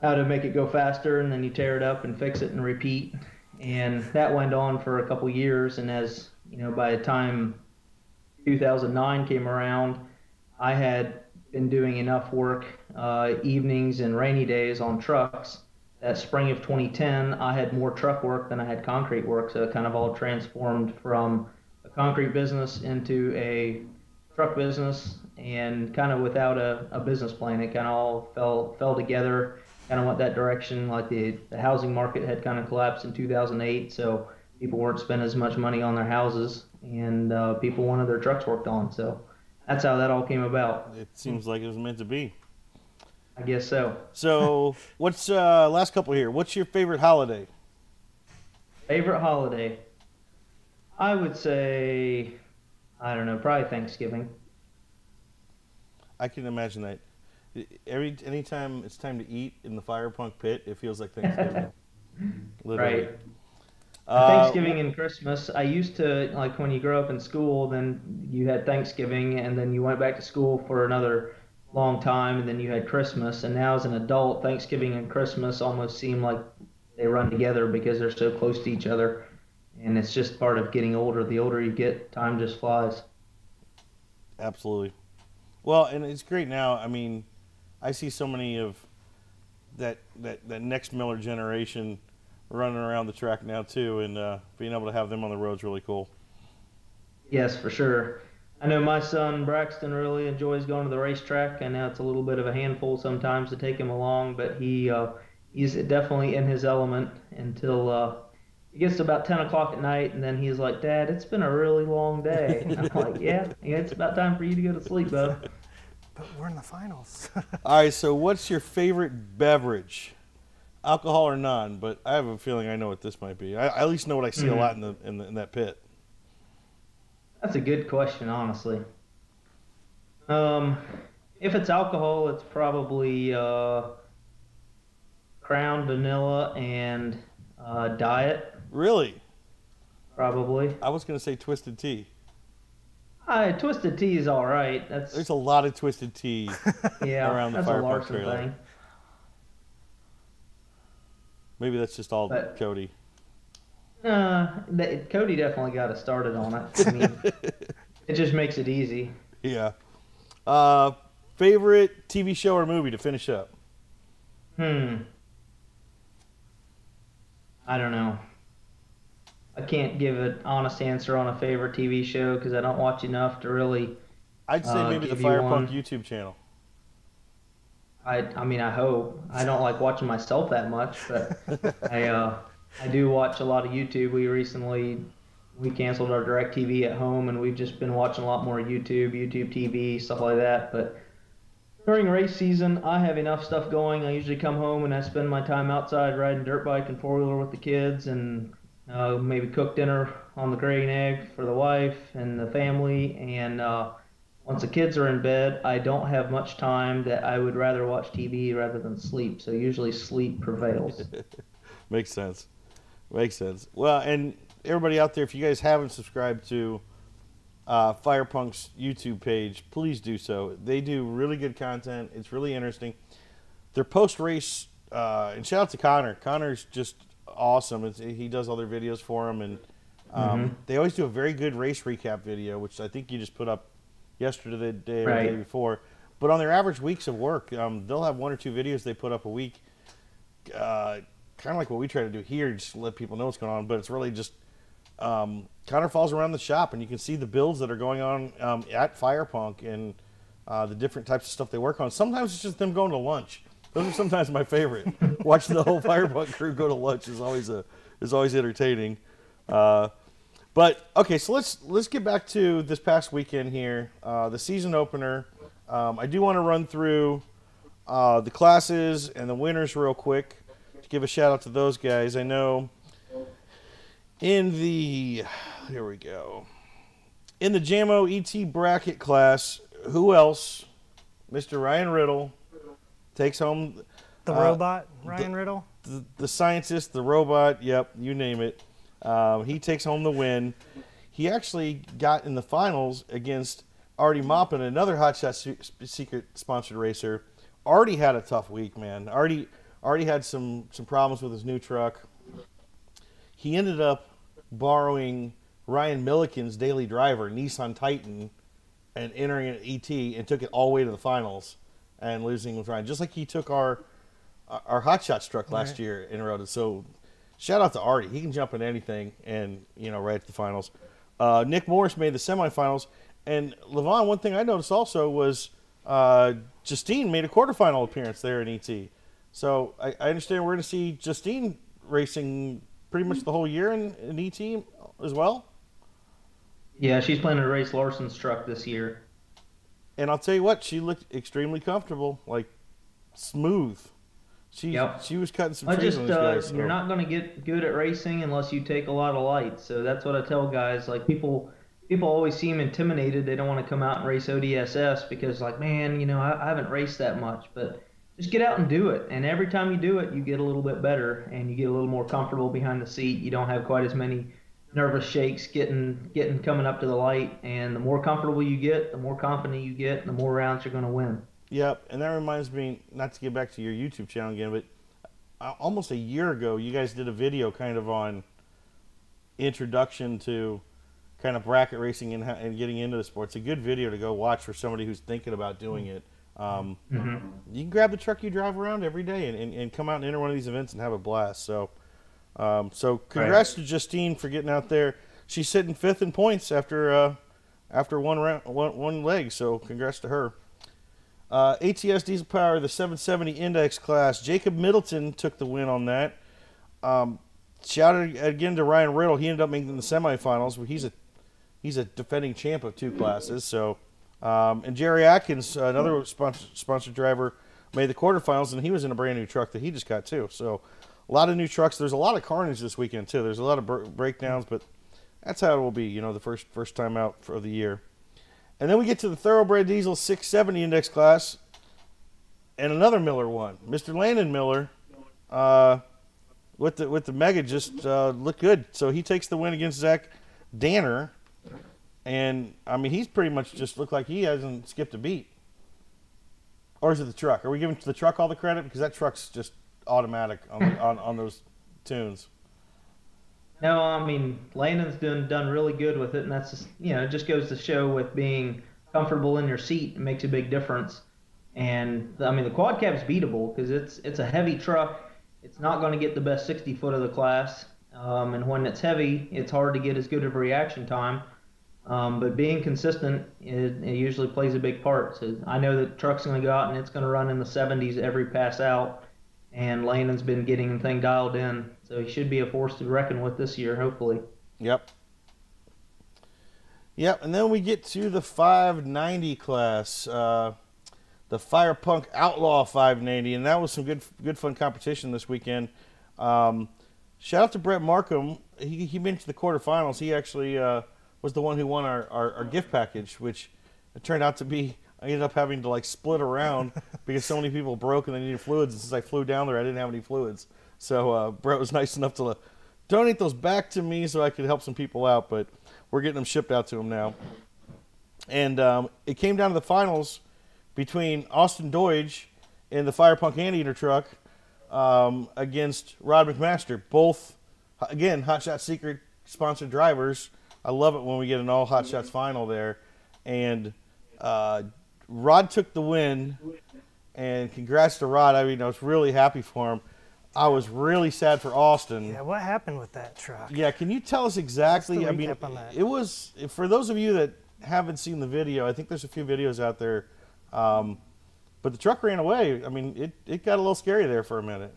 how to make it go faster, and then you tear it up and fix it and repeat. And that went on for a couple years. And as you know, by the time 2009 came around, I had been doing enough work uh, evenings and rainy days on trucks. That spring of 2010, I had more truck work than I had concrete work, so it kind of all transformed from concrete business into a truck business, and kind of without a, a business plan, it kind of all fell fell together. kind of went that direction. Like the, the housing market had kind of collapsed in 2008, so people weren't spending as much money on their houses, and uh, people wanted their trucks worked on. So that's how that all came about. It seems like it was meant to be. I guess so. So, what's uh, last couple here? What's your favorite holiday? Favorite holiday? I would say, I don't know, probably Thanksgiving. I can imagine that. Every anytime it's time to eat in the fire punk pit, it feels like Thanksgiving. <laughs> Literally. Right. Uh, Thanksgiving and Christmas. I used to like when you grow up in school, then you had Thanksgiving, and then you went back to school for another long time, and then you had Christmas. And now as an adult, Thanksgiving and Christmas almost seem like they run together because they're so close to each other, and it's just part of getting older. The older you get, time just flies. Absolutely. Well, and it's great now. I mean, I see so many of that that that next Miller generation running around the track now too, and uh, being able to have them on the road is really cool. Yes, for sure. I know my son Braxton really enjoys going to the racetrack, and now it's a little bit of a handful sometimes to take him along, but he uh, he's definitely in his element until uh, it gets to about 10 o'clock at night, and then he's like, Dad, it's been a really long day. And <laughs> I'm like, yeah, yeah, it's about time for you to go to sleep, bud. <laughs> But we're in the finals. <laughs> All right, so what's your favorite beverage? Alcohol or none? But I have a feeling I know what this might be. I, I at least know what I see a lot in the, in the in that pit. That's a good question, honestly. Um, if it's alcohol, it's probably uh, Crown Vanilla and uh, Diet, Really? probably. I was gonna say twisted tea. Uh, Twisted Tea is all right. That's There's a lot of twisted tea. <laughs> yeah, around the that's a Larson trailer. thing. Maybe that's just all But- Cody. Uh, th- Cody definitely got us started on it. I mean, <laughs> it just makes it easy. Yeah. Uh, favorite TV show or movie to finish up? Hmm. I don't know. I can't give an honest answer on a favorite TV show because I don't watch enough to really. I'd say Uh, maybe the give you YouTube channel. I I mean I hope I don't like watching myself that much, but <laughs> I uh I do watch a lot of YouTube. We recently we canceled our DirecTV at home, and we've just been watching a lot more YouTube, YouTube TV, stuff like that. But during race season, I have enough stuff going. I usually come home and I spend my time outside riding dirt bike and four wheeler with the kids, and uh, maybe cook dinner on the and egg for the wife and the family. And uh, once the kids are in bed, I don't have much time that I would rather watch TV rather than sleep. So usually sleep prevails. <laughs> Makes sense. Makes sense. Well, and everybody out there, if you guys haven't subscribed to uh, Fire Punk's YouTube page, please do so. They do really good content. It's really interesting. Their post race, uh, and shout out to Connor. Connor's just awesome. It's, he does all their videos for them, and um, they always do a very good race recap video, which I think you just put up yesterday, the day, or the day before. But on their average weeks of work, um, they'll have one or two videos they put up a week uh, kind of like what we try to do here, just let people know what's going on. But it's really just um, Connor falls around the shop, and you can see the builds that are going on um, at Firepunk and uh, the different types of stuff they work on. Sometimes it's just them going to lunch. Those are sometimes my favorite. <laughs> Watching the whole Firepunk crew go to lunch is always a is always entertaining. Uh, but okay, so let's let's get back to this past weekend here, uh, the season opener. Um, I do want to run through uh, the classes and the winners real quick to give a shout out to those guys. I know in the here we go in the JAMO ET bracket class, who else? Mr. Ryan Riddle takes home The Uh, robot, Ryan Riddle. the, the scientist, the robot, yep, you name it. Um, he takes home the win. He actually got in the finals against Artie Moppin, another Hot Shot Secret sponsored racer. Artie had a tough week, man. Artie, Artie had some, some problems with his new truck. He ended up borrowing Ryan Milliken's daily driver, Nissan Titan, and entering an ET and took it all the way to the finals and losing with Ryan, just like he took our our hot shots truck last Right. year in a row. So shout out to Artie. He can jump in anything and, you know, right at the finals. Uh, Nick Morris made the semifinals. And Levon, one thing I noticed also was uh, Justine made a quarterfinal appearance there in ET. So I, I understand we're going to see Justine racing pretty much the whole year in, in ET as well. Yeah, she's planning to race Larson's truck this year. And I'll tell you what, she looked extremely comfortable, like smooth. She Yep. she was cutting some I trees just on these uh, guys. so- you're not going to get good at racing unless you take a lot of lights. So that's what I tell guys. Like people, people always seem intimidated. They don't want to come out and race ODSS because like, man, you know, I, I haven't raced that much. But just get out and do it. And every time you do it, you get a little bit better and you get a little more comfortable behind the seat. You don't have quite as many nervous shakes getting getting coming up to the light. And the more comfortable you get, the more confident you get, and the more rounds you're going to win. Yep, and that reminds me, not to get back to your YouTube channel again, but uh, almost a year ago, you guys did a video kind of on introduction to kind of bracket racing and, and getting into the sport. It's a good video to go watch for somebody who's thinking about doing it. Um, You can grab the truck you drive around every day and, and, and come out and enter one of these events and have a blast. So, um, so congrats to Justine for getting out there. She's sitting fifth in points after uh, after one round, one, one leg. So, congrats to her. Uh, ATS Diesel Power, the 770 Index class. Jacob Middleton took the win on that. Um, shout out again to Ryan Riddle. He ended up making the semifinals. Where he's a he's a defending champ of two classes. So, um, and Jerry Atkins, another sponsor, sponsored driver, made the quarterfinals, and he was in a brand new truck that he just got too. So, a lot of new trucks. There's a lot of carnage this weekend too. There's a lot of br- breakdowns, but that's how it will be. You know, the first first time out for the year. And then we get to the Thoroughbred Diesel 670 index class, and another Miller one. Mr. Landon Miller, uh, with the with the Mega just uh, looked good. So he takes the win against Zach Danner, and I mean he's pretty much just looked like he hasn't skipped a beat. Or is it the truck? Are we giving the truck all the credit because that truck's just automatic on on, on those tunes? No, I mean Landon's done done really good with it, and that's just, you know it just goes to show with being comfortable in your seat it makes a big difference. And I mean the quad cab's beatable because it's it's a heavy truck. It's not going to get the best 60 foot of the class, um, and when it's heavy, it's hard to get as good of a reaction time. Um, but being consistent, it, it usually plays a big part. So I know that truck's going to go out and it's going to run in the 70s every pass out and Landon's been getting the thing dialed in, so he should be a force to reckon with this year, hopefully. Yep. Yep, and then we get to the 590 class, uh, the Fire Punk Outlaw 590, and that was some good, good fun competition this weekend. Um, shout out to Brett Markham. He, he made it to the quarterfinals. He actually uh, was the one who won our, our, our gift package, which turned out to be. I ended up having to like split around <laughs> because so many people broke and they needed fluids. And since I flew down there, I didn't have any fluids. So uh, Brett was <laughs> nice enough to donate those back to me so I could help some people out. But we're getting them shipped out to them now. And um, it came down to the finals between Austin Doige and the Firepunk Anteater truck um, against Rod McMaster. Both, again, Hot Shot Secret sponsored drivers. I love it when we get an all Hot Shots final there. And uh, Rod took the win. And congrats to Rod. I mean, I was really happy for him. I was really sad for Austin. Yeah, what happened with that truck? Yeah, can you tell us exactly? I mean, on that? it was for those of you that haven't seen the video. I think there's a few videos out there, um, but the truck ran away. I mean, it, it got a little scary there for a minute.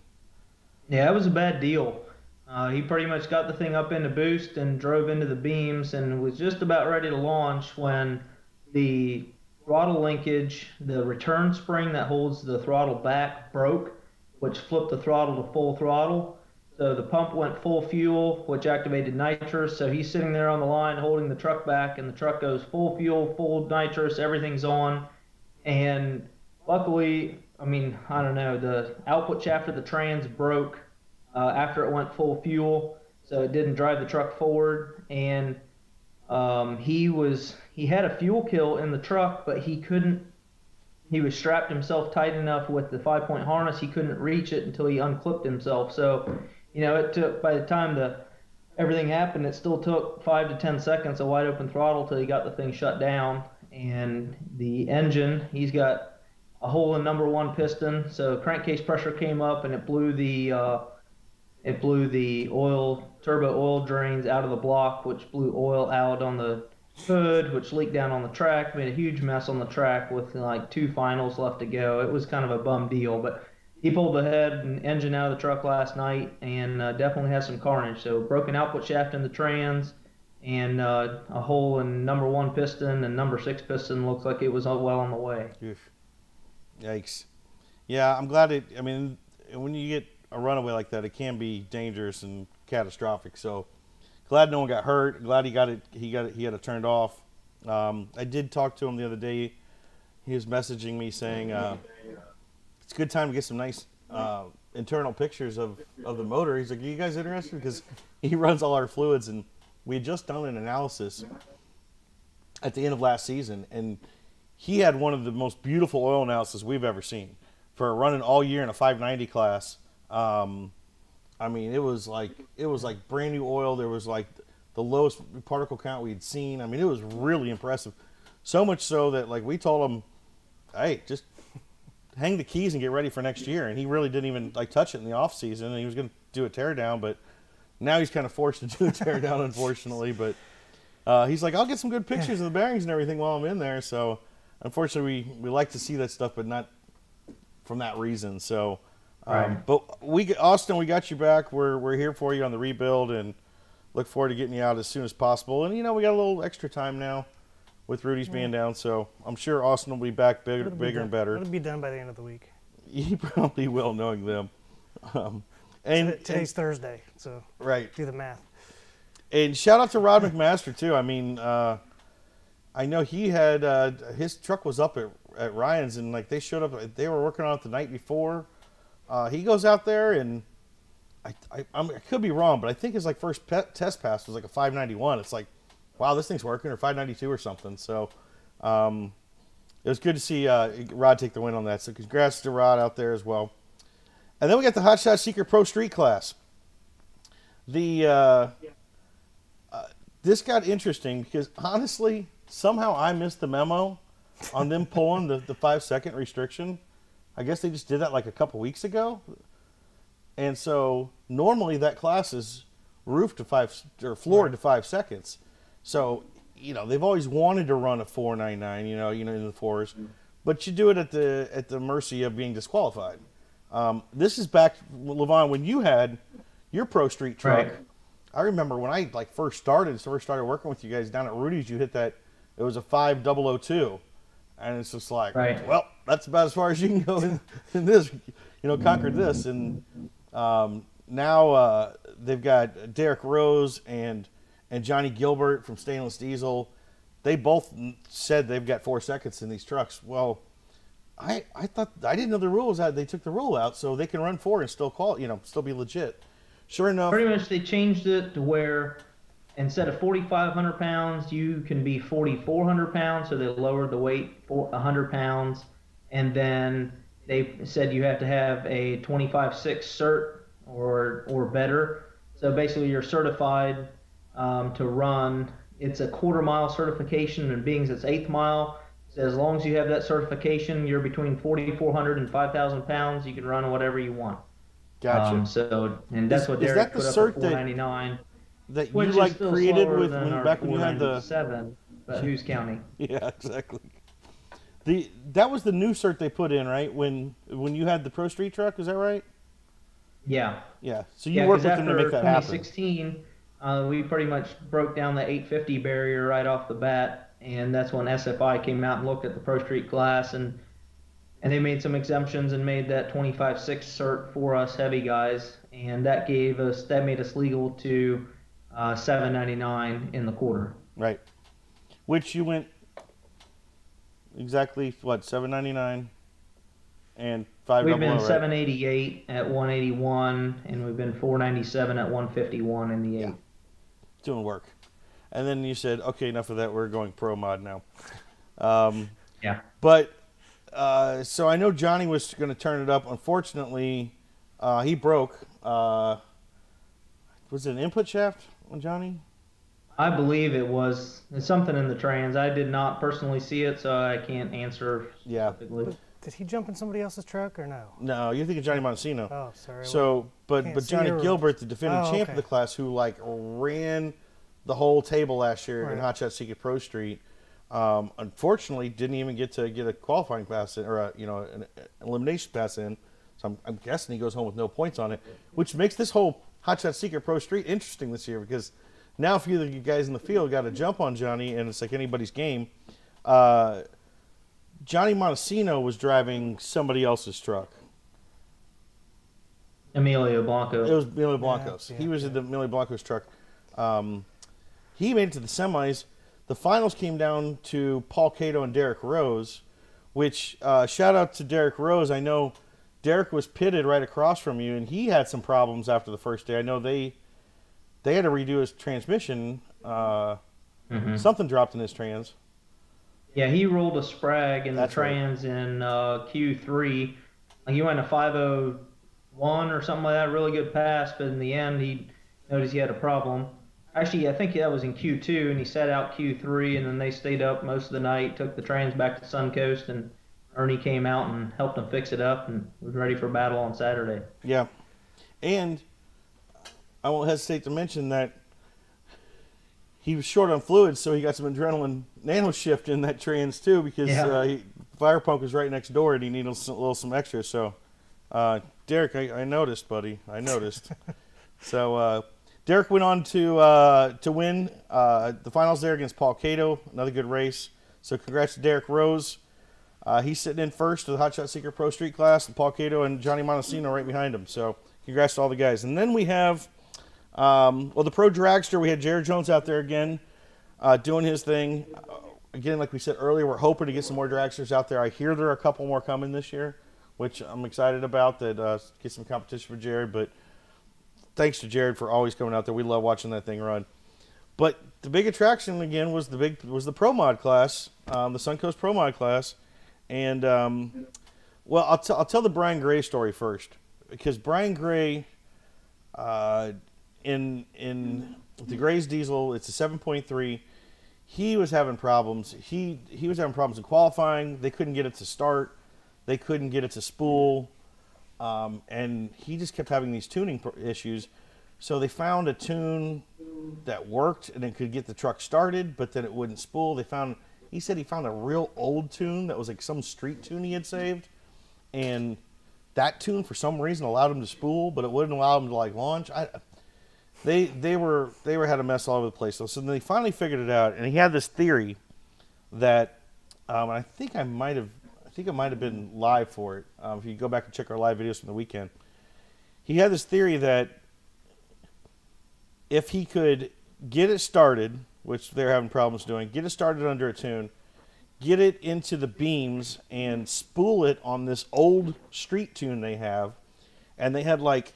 Yeah, it was a bad deal. Uh, he pretty much got the thing up into boost and drove into the beams and was just about ready to launch when the throttle linkage, the return spring that holds the throttle back, broke, which flipped the throttle to full throttle. So the pump went full fuel, which activated nitrous. So he's sitting there on the line holding the truck back, and the truck goes full fuel, full nitrous, everything's on. And luckily, I mean, I don't know, the output shaft of the trans broke uh, after it went full fuel, so it didn't drive the truck forward. And um, he was he had a fuel kill in the truck, but he couldn't. He was strapped himself tight enough with the five point harness. He couldn't reach it until he unclipped himself. So, you know, it took by the time the everything happened, it still took five to ten seconds of wide open throttle till he got the thing shut down. And the engine, he's got a hole in number one piston, so crankcase pressure came up and it blew the uh, it blew the oil turbo oil drains out of the block, which blew oil out on the hood, which leaked down on the track, made a huge mess on the track with like two finals left to go. It was kind of a bum deal, but he pulled the head and engine out of the truck last night and uh, definitely has some carnage. So broken output shaft in the trans and uh, a hole in number one piston and number six piston looks like it was well on the way. Yikes. Yeah, I'm glad it. I mean, when you get a runaway like that, it can be dangerous and catastrophic. So glad no one got hurt. Glad he got it. He got it. He had it turned off. Um, I did talk to him the other day. He was messaging me saying uh, it's a good time to get some nice uh, internal pictures of, of the motor. He's like, "Are you guys interested?" Because he <laughs> runs all our fluids, and we had just done an analysis at the end of last season, and he had one of the most beautiful oil analysis we've ever seen for running all year in a 590 class. Um, I mean, it was like it was like brand new oil. There was like the lowest particle count we'd seen. I mean, it was really impressive. So much so that like we told him, "Hey, just hang the keys and get ready for next year." And he really didn't even like touch it in the off season. And he was going to do a teardown, but now he's kind of forced to do a teardown, unfortunately. But uh, he's like, "I'll get some good pictures of the bearings and everything while I'm in there." So unfortunately, we, we like to see that stuff, but not from that reason. So, um, but we Austin, we got you back. We're we're here for you on the rebuild, and look forward to getting you out as soon as possible. And you know, we got a little extra time now with Rudy's being down, so I'm sure Austin will be back bigger, It'll bigger and better. It'll be done by the end of the week. <laughs> He probably will, knowing them. <laughs> Um, and, Today- Today's Thursday, so right, do the math. and shout out to Rod McMaster too. I mean, uh, I know he had uh, his truck was up at, at Ryan's, and like they showed up. They were working on it the night before. Uh, he goes out there, and I, I, I could be wrong, but I think his like first test pass was like a 591. It's like, wow, this thing's working, or 592 or something. So, um, it was good to see uh, Rod take the win on that. So, congrats to Rod out there as well. And then we got the Hot Shot Secret Pro Street class. The uh, this got interesting because honestly, somehow I missed the memo on them pulling the, the five second restriction. I guess they just did that like a couple weeks ago. And so normally that class is roof to five or floored to five seconds. So, you know, they've always wanted to run a 499, you know, you know, in the fours, but you do it at the at the mercy of being disqualified. Um, this is back, Levon, when you had your pro street truck. Right. I remember when I like first started, first started working with you guys down at Rudy's. You hit that. It was a five double o two, and it's just like, Right. well, that's about as far as you can go in, <laughs> in this. You know, conquered this, and um, now uh, they've got Derek Rose and and Johnny Gilbert from Stainless Diesel. They both said they've got four seconds in these trucks. Well, I I thought I didn't know the rule was that they took the rule out so they can run four and still call you know still be legit. Sure enough, Pretty much, they changed it to where instead of 4,500 pounds, you can be 4,400 pounds. So they lowered the weight for 100 pounds, and then they said you have to have a 25.6 cert or or better. So basically, you're certified um, to run. It's a quarter mile certification, and being it's eighth mile, so as long as you have that certification, you're between 4,400 and 5,000 pounds. You can run whatever you want. gotcha. Um, so, and that's Is- what is Derek that the put cert up at 499, that you which like created with when back when you had the seven, but who's counting? <laughs> yeah exactly the that was the new cert they put in right when when you had the pro street truck is that right Yeah, yeah so you yeah. worked with them to make that happen 2016, uh, we pretty much broke down the 850 barrier right off the bat, and that's when SFI came out and looked at the Pro Street class and. And they made some exemptions and made that 25.6 cert for us heavy guys, and that gave us that made us legal to uh, 7.99 in the quarter. right which you went exactly what 799 and five We've been O, right? 788 at 181, and we've been 497 at 151 in the eight. doing work and then you said okay enough of that we're going pro mod now um, Yeah. But uh, so I know Johnny was going to turn it up. Unfortunately, uh, he broke. Uh, was it an input shaft Johnny? I believe it was it's something in the trans. I did not personally see it, so I can't answer Yeah. specifically. Did he jump in somebody else's truck or no? No, you're thinking Johnny Montesino. Oh, sorry. So, but Can't but Johnny your- Gilbert, the defending Oh, champ okay. of the class, who like ran the whole table last year in Right. Hot Shot Secret Pro Street, um, unfortunately didn't even get to get a qualifying pass in, or a, you know an elimination pass in. So I'm, I'm guessing he goes home with no points on it, which makes this whole Hot Shot Secret Pro Street interesting this year because now a few of you guys in the field got to jump on Johnny, and it's like anybody's game. Uh, Johnny Montesino was driving somebody else's truck. Emilio Blanco. It was Emilio Blancos. yeah, he was in the Emilio Blancos truck. Um, he made it to the semis. The finals came down to Paul Cato and Derek Rose, which uh, shout out to Derek Rose. I know Derek was pitted right across from you, and he had some problems after the first day. I know they they had to redo his transmission. Uh, Something dropped in his trans. Yeah, he rolled a sprag in That's the right. trans in uh, Q3. Like he went a 501 or something like that, really good pass, but in the end he noticed he had a problem. Actually, I think that was in Q2, and he set out Q3, and then they stayed up most of the night, took the trans back to Suncoast, and Ernie came out and helped him fix it up, and was ready for battle on Saturday. Yeah, and I won't hesitate to mention that he was short on fluids, so he got some adrenaline nano shift in that trans too because Yeah. uh, he, Firepunk was right next door and he needed a little some extra. So, uh, Derek, I, I noticed, buddy, I noticed. <laughs> so uh, Derek went on to uh, to win uh, the finals there against Paul Cato, another good race. So congrats to Derek Rose. Uh, he's sitting in first to the Hot Shot Secret Pro Street class, and Paul Cato and Johnny Montesino right behind him. So congrats to all the guys. And then we have, um, well, the Pro Dragster. We had Jared Jones out there again, uh, doing his thing. Uh, again, like we said earlier, we're hoping to get some more dragsters out there. I hear there are a couple more coming this year, which I'm excited about. That uh, get some competition for Jared. But thanks to Jared for always coming out there. We love watching that thing run. But the big attraction again was the big was the Pro Mod class, um, the Suncoast Pro Mod class, and um, well, I'll, t- I'll tell the Brian Gray story first because Brian Gray, uh, in in the Gray's diesel, it's a seven point three. He was having problems. He he was having problems in qualifying. They couldn't get it to start. They couldn't get it to spool um, and he just kept having these tuning issues. So they found a tune that worked and it could get the truck started, but then it wouldn't spool. They found he said he found a real old tune that was like some street tune he had saved, and that tune for some reason allowed him to spool, but it wouldn't allow him to like launch. I, they they were they were had a mess all over the place. So, so they finally figured it out, and he had this theory that um, I think I might have I think I might have been live for it. Um, if you go back and check our live videos from the weekend, he had this theory that if he could get it started, which they're having problems doing, get it started under a tune, get it into the beams and spool it on this old street tune they have, and they had like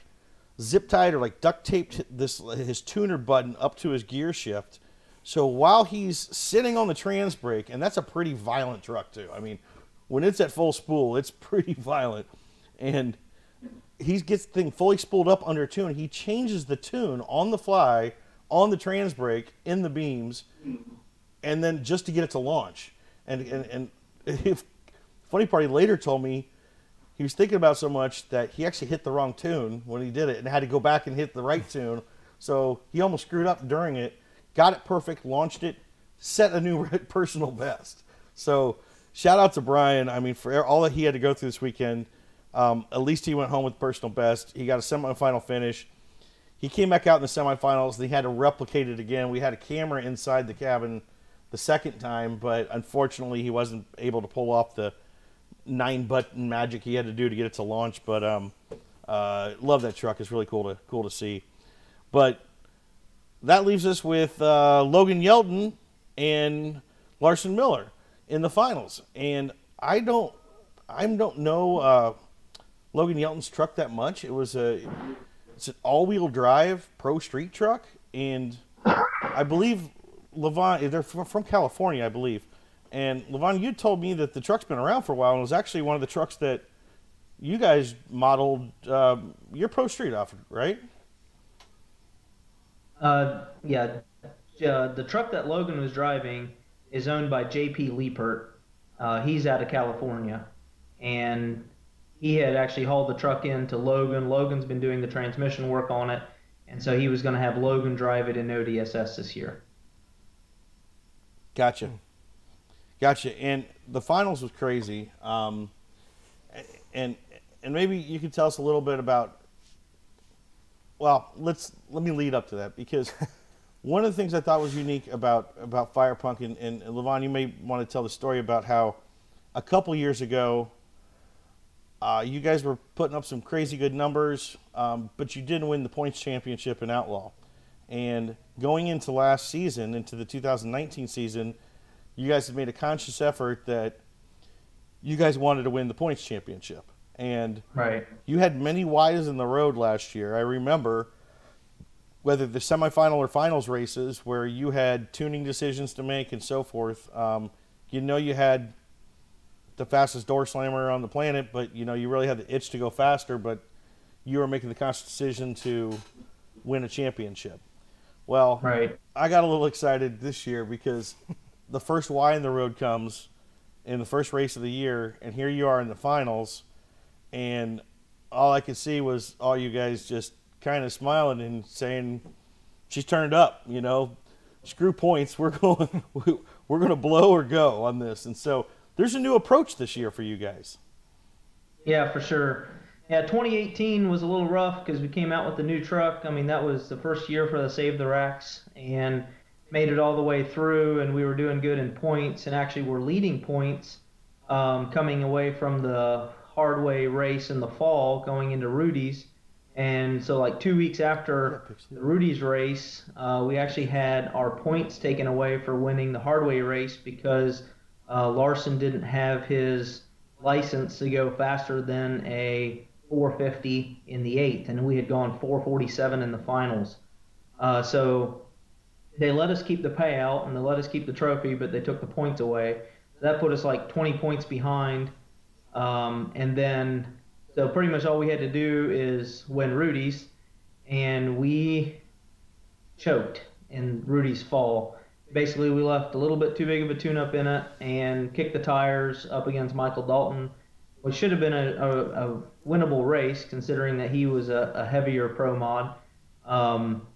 zip tied or like duct taped this his tuner button up to his gear shift. So while he's sitting on the trans brake, and that's a pretty violent truck too. I mean, when it's at full spool, it's <laughs> pretty violent, and he gets the thing fully spooled up under a tune. He changes the tune on the fly on the trans brake in the beams, and then just to get it to launch. And and and <laughs> if, funny part, he later told me he was thinking about so much that he actually hit the wrong tune when he did it and had to go back and hit the right tune. So he almost screwed up during it. Got it perfect, launched it, set a new <laughs> personal best. So shout out to Brian. I mean, for all that he had to go through this weekend, um, at least he went home with personal best. He got a semifinal finish. He came back out in the semifinals. They had to replicate it again. We had a camera inside the cabin the second time, but unfortunately, he wasn't able to pull off the nine button magic he had to do to get it to launch. But um, uh, love that truck. It's really cool to cool to see. But that leaves us with uh, Logan Yelton and Larson Miller in the finals. And I don't, I don't know uh, Logan Yelton's truck that much. It was a, it's an all-wheel drive pro street truck, and I believe Levon, they're fr- from California, I believe. And Levon, you told me that the truck's been around for a while, and it was actually one of the trucks that you guys modeled um, your pro street off, of, right? Uh, yeah, uh, the truck that Logan was driving is owned by J.P. Liepert. Uh, he's out of California, and he had actually hauled the truck in to Logan. Logan's been doing the transmission work on it, and so he was going to have Logan drive it in ODSS this year. Gotcha. Gotcha. And the finals was crazy. Um, and and maybe you could tell us a little bit about. Well, let's let me lead up to that because <laughs> one of the things I thought was unique about about Firepunk and, and Levon, you may want to tell the story about how a couple years ago uh, you guys were putting up some crazy good numbers, um, but you didn't win the points championship in Outlaw. And going into last season, into the 2019 season, you guys have made a conscious effort that you guys wanted to win the points championship. And Right. you had many wides in the road last year. I remember whether the semifinal or finals races where you had tuning decisions to make and so forth. Um, you know you had the fastest door slammer on the planet, but you know you really had the itch to go faster. But you were making the conscious decision to win a championship. Well, Right. I got a little excited this year because the first Y in the road comes in the first race of the year, and here you are in the finals, and all I could see was all you guys just kind of smiling and saying, "She's turned up," you know. Screw points. We're <laughs> going. We're going to blow or go on this, and so there's a new approach this year for you guys. Yeah, for sure. Yeah, 2018 was a little rough because we came out with the new truck. I mean, that was the first year for the Save the Racks and made it all the way through, and we were doing good in points, and actually were leading points um, coming away from the Hardway race in the fall, going into Rudy's. And so, like two weeks after the Rudy's race, uh, we actually had our points taken away for winning the Hardway race because uh, Larson didn't have his license to go faster than a 450 in the eighth, and we had gone 447 in the finals. Uh, so they let us keep the payout and they let us keep the trophy, but they took the points away. That put us like 20 points behind. Um, and then, so pretty much all we had to do is win Rudy's, and we choked in Rudy's fall. Basically, we left a little bit too big of a tune up in it and kicked the tires up against Michael Dalton, which should have been a, a, a winnable race considering that he was a, a heavier pro mod. Um,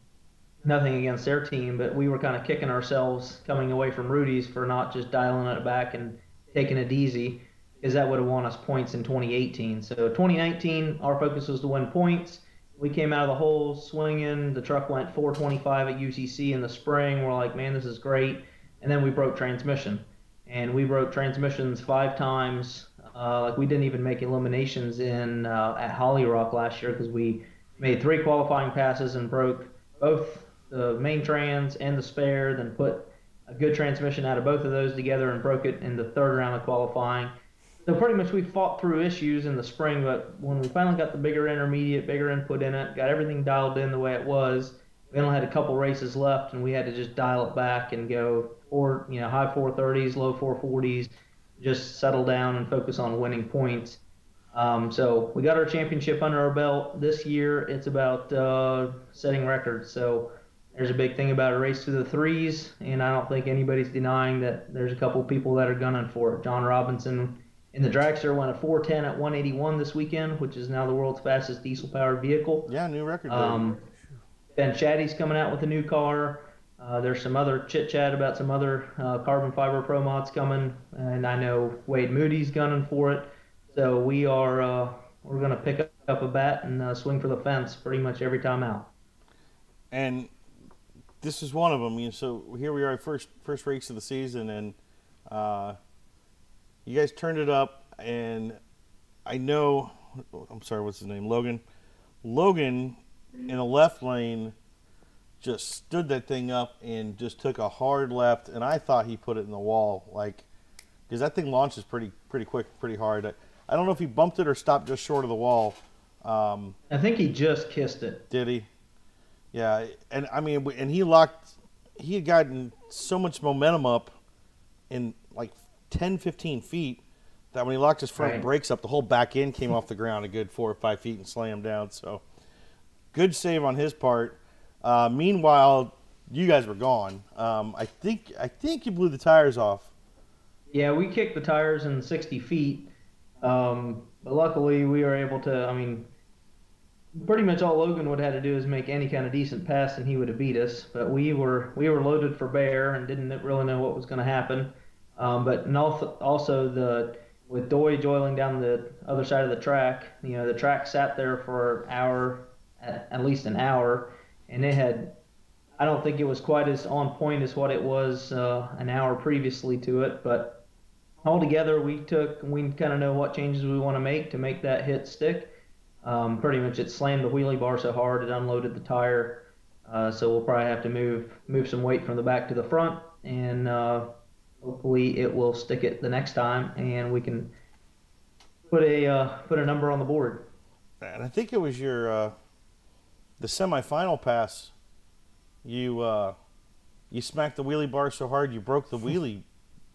nothing against their team, but we were kind of kicking ourselves coming away from Rudy's for not just dialing it back and taking it easy, because that would have won us points in 2018. So 2019, our focus was to win points. We came out of the hole swinging. The truck went 425 at UCC in the spring. We're like, man, this is great. And then we broke transmission, and we broke transmissions five times. Uh, like we didn't even make eliminations in uh, at Holly Rock last year because we made three qualifying passes and broke both the main trans and the spare. Then put a good transmission out of both of those together and broke it in the third round of qualifying. So pretty much we fought through issues in the spring, but when we finally got the bigger intermediate, bigger input in it, got everything dialed in the way it was, we only had a couple races left, and we had to just dial it back and go four, you know, high 430s, low 440s, just settle down and focus on winning points. Um, so we got our championship under our belt this year. It's about uh, setting records. So there's a big thing about a race to the threes, and I don't think anybody's denying that there's a couple people that are gunning for it. John Robinson in the dragster went a 410 at 181 this weekend, which is now the world's fastest diesel-powered vehicle. Yeah, new record. Um, ben Chatty's coming out with a new car. Uh, there's some other chit chat about some other uh, carbon fiber pro mods coming, and I know Wade Moody's gunning for it. So we are uh, we're gonna pick up a bat and uh, swing for the fence pretty much every time out. and this is one of them. You know, so here we are, first first race of the season, and uh, you guys turned it up. And I know, I'm sorry, what's his name? Logan. Logan in the left lane just stood that thing up and just took a hard left, and I thought he put it in the wall, like because that thing launches pretty pretty quick, pretty hard. I, I don't know if he bumped it or stopped just short of the wall. Um, I think he just kissed it. did he? Yeah, and I mean, and he locked. He had gotten so much momentum up in like 10, 15 feet that when he locked his front Right. brakes up, the whole back end came off the ground a good four or five feet and slammed down. So, good save on his part. Uh, meanwhile, you guys were gone. Um, I think I think you blew the tires off. Yeah, we kicked the tires in 60 feet, um, but luckily we were able to. I mean, pretty much all Logan would have had to do is make any kind of decent pass, and he would have beat us. But we were we were loaded for bear and didn't really know what was going to happen. Um, but also, the with Doige oiling down the other side of the track, you know, the track sat there for an hour, at, at least an hour, and it had. I don't think it was quite as on point as what it was uh, an hour previously to it, but altogether we took we kind of know what changes we want to make to make that hit stick. Um, pretty much it slammed the wheelie bar so hard it unloaded the tire. Uh, so we'll probably have to move move some weight from the back to the front, and uh, hopefully it will stick it the next time, and we can put a uh, put a number on the board. And I think it was your uh, the semifinal pass. You uh, you smacked the wheelie bar so hard you broke the wheelie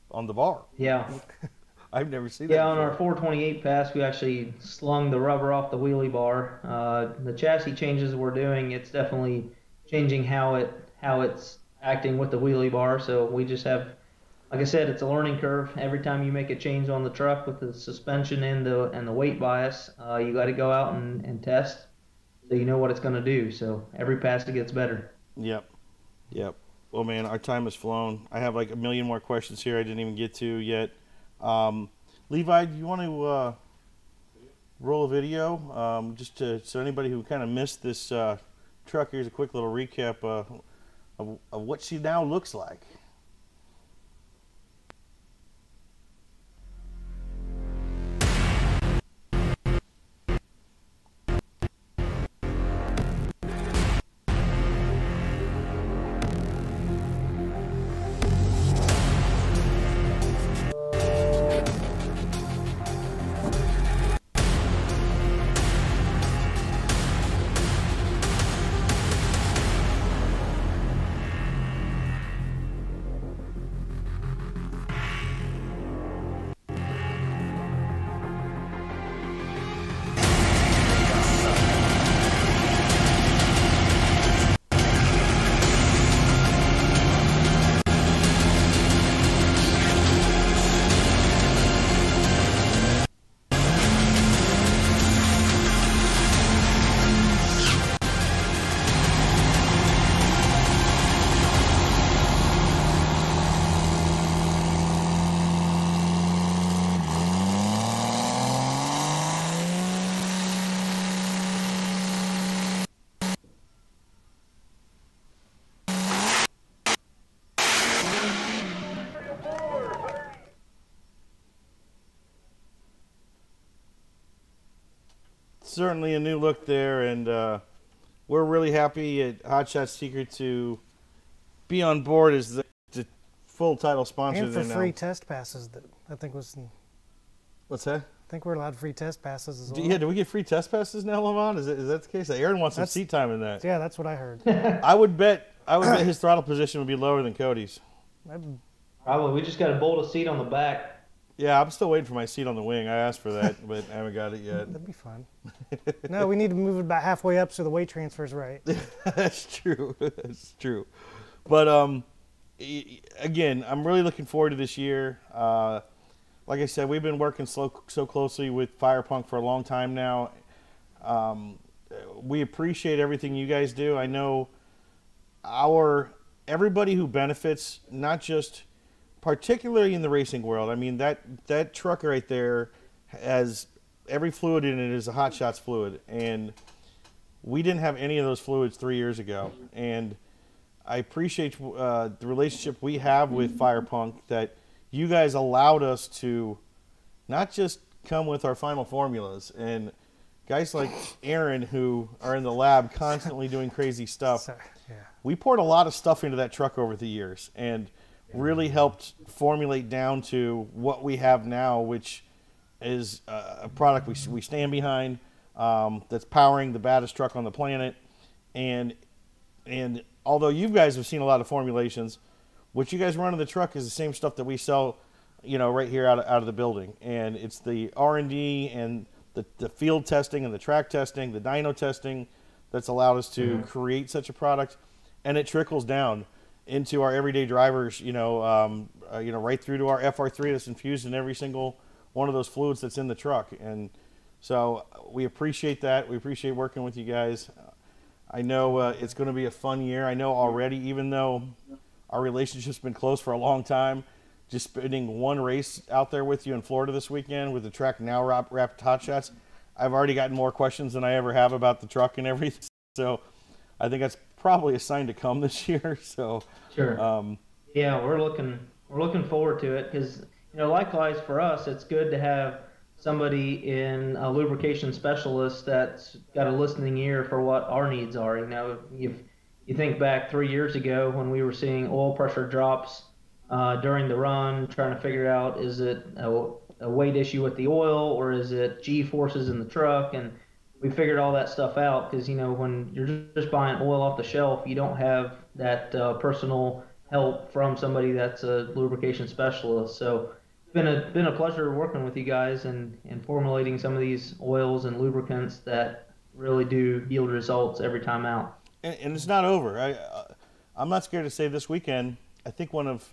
on the bar. <laughs> Yeah, <laughs> I've never seen that. yeah. On our 428 pass, we actually slung the rubber off the wheelie bar. Uh, the chassis changes we're doing, it's definitely changing how it how it's acting with the wheelie bar. So we just have like I said, it's a learning curve. Every time you make a change on the truck with the suspension and the and the weight bias, uh, you got to go out and, and test so you know what it's going to do. So every pass it gets better. Yep. Yep. Well, man, our time has flown. I have like a million more questions here I didn't even get to yet. Um, Levi, do you want to uh, roll a video um, just to so anybody who kind of missed this uh, truck? Here's a quick little recap uh, of, of what she now looks like. Certainly a new look there, and uh, we're really happy at Hot Shot Secret to be on board as the, the full title sponsor. And for there free now. test passes, that I think was. What's that? I think we're allowed free test passes as well. Yeah, do we get free test passes now, Lamont? Is, it, is that the case? Aaron wants some seat time in that. Yeah, that's what I heard. <laughs> I would bet. I would bet his throttle position would be lower than Cody's. Probably we just got to bolt a seat on the back. Yeah, I'm still waiting for my seat on the wing. I asked for that, <laughs> but I haven't got it yet. That'd be fun. <laughs> no, we need to move it about halfway up so the weight transfer's right. <laughs> That's true. That's true. But um, again, I'm really looking forward to this year. Uh, like I said, we've been working so so closely with Firepunk for a long time now. Um, we appreciate everything you guys do. I know our everybody who benefits, not just particularly in the racing world. I mean that that truck right there has every fluid in it is a hot shots fluid and we didn't have any of those fluids three years ago, and I appreciate uh, the relationship we have with Firepunk that you guys allowed us to not just come with our final formulas and guys like Aaron who are in the lab constantly doing crazy stuff. <laughs> So, yeah. We poured a lot of stuff into that truck over the years and really helped formulate down to what we have now, which is a product we, we stand behind um, that's powering the baddest truck on the planet. And and although you guys have seen a lot of formulations, what you guys run in the truck is the same stuff that we sell, you know, right here out of, out of the building. And it's the R and D and the, the field testing and the track testing, the dyno testing that's allowed us to create such a product, and it trickles down into our everyday drivers. You know, um, uh, you know, right through to our FR3 that's infused in every single one of those fluids that's in the truck. And so we appreciate that. We appreciate working with you guys. I know uh, it's going to be a fun year. I know already, even though our relationship's been close for a long time, just spending one race out there with you in Florida this weekend with the track now wrap, wrapped hot shots. I've already gotten more questions than I ever have about the truck and everything. <laughs> So I think that's probably a sign to come this <laughs> year. So Sure. um, Yeah, we're looking we're looking forward to it because you know likewise for us, it's good to have somebody in a lubrication specialist that's got a listening ear for what our needs are. You know, if you think back three years ago when we were seeing oil pressure drops uh, during the run, trying to figure out is it a, a weight issue with the oil or is it G forces in the truck and we figured all that stuff out because you know when you're just buying oil off the shelf, you don't have that uh, personal help from somebody that's a lubrication specialist. So it's been a been a pleasure working with you guys and and formulating some of these oils and lubricants that really do yield results every time out. and, and it's not over. I, uh, I'm not scared to say this weekend. I think one of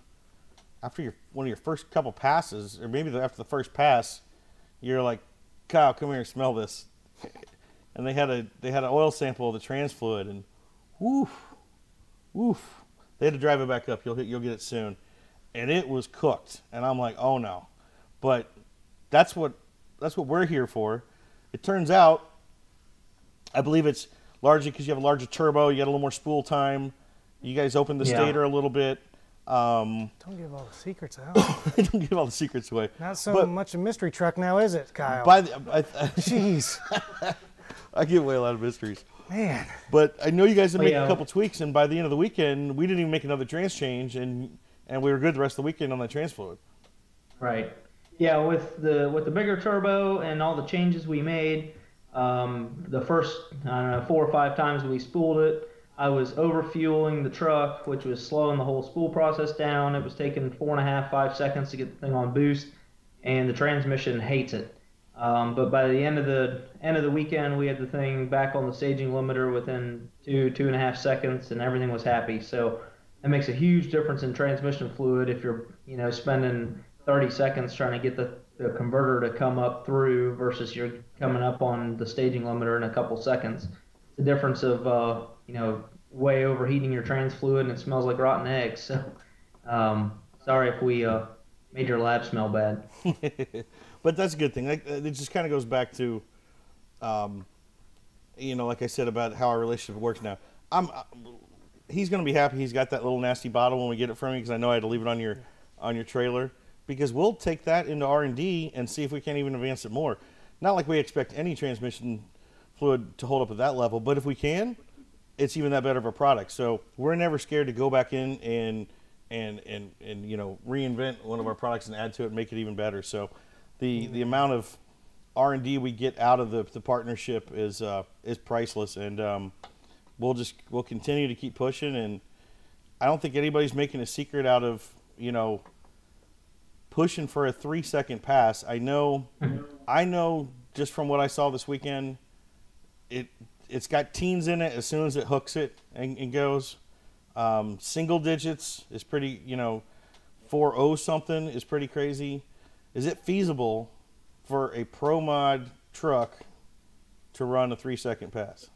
after your one of your first couple passes, or maybe after the first pass, you're like, Kyle, come here, and smell this. <laughs> And they had a they had an oil sample of the trans fluid, and woof, woof. They had to drive it back up. You'll you'll get it soon, and it was cooked. And I'm like, oh no, but that's what that's what we're here for. It turns out I believe it's largely because you have a larger turbo, you got a little more spool time. You guys opened the Yeah. stator a little bit. Um, Don't give all the secrets out. <laughs> don't give all the secrets away. Not so But- much a mystery truck now, is it, Kyle? By the, I, I, Jeez, <laughs> I give away a lot of mysteries. man. But I know you guys have Oh, made yeah. a couple tweaks, and by the end of the weekend, we didn't even make another trans change, and and we were good the rest of the weekend on that trans fluid. Right. Yeah, with the with the bigger turbo and all the changes we made, um, the first I don't know four or five times we spooled it, I was overfueling the truck, which was slowing the whole spool process down. It was taking four and a half five seconds to get the thing on boost, and the transmission hates it. Um, but by the end of the end of the weekend, we had the thing back on the staging limiter within two two and a half seconds, and everything was happy. So that makes a huge difference in transmission fluid if you're you know spending 30 seconds trying to get the, the converter to come up through versus you're coming up on the staging limiter in a couple seconds. The difference of uh, you know way overheating your trans fluid and it smells like rotten eggs. <laughs> So um, sorry if we uh, made your lab smell bad. <laughs> but that's a good thing. Like, uh, it just kind of goes back to, um, you know, like I said about how our relationship works now. I'm, uh, he's going to be happy he's got that little nasty bottle when we get it from you because I know I had to leave it on your, on your trailer because we'll take that into R and D and see if we can't even advance it more. Not like we expect any transmission fluid to hold up at that level, but if we can, it's even that better of a product. So we're never scared to go back in and and and and you know reinvent one of our products and add to it, and make it even better. So the the amount of R and D we get out of the, the partnership is uh, is priceless, and um, we'll just we'll continue to keep pushing. And I don't think anybody's making a secret out of you know pushing for a three second pass. I know I know just from what I saw this weekend, it it's got teens in it as soon as it hooks it and, and goes. Um, single digits is pretty, you know, 4 something is pretty crazy. Is it feasible for a pro mod truck to run a three second pass?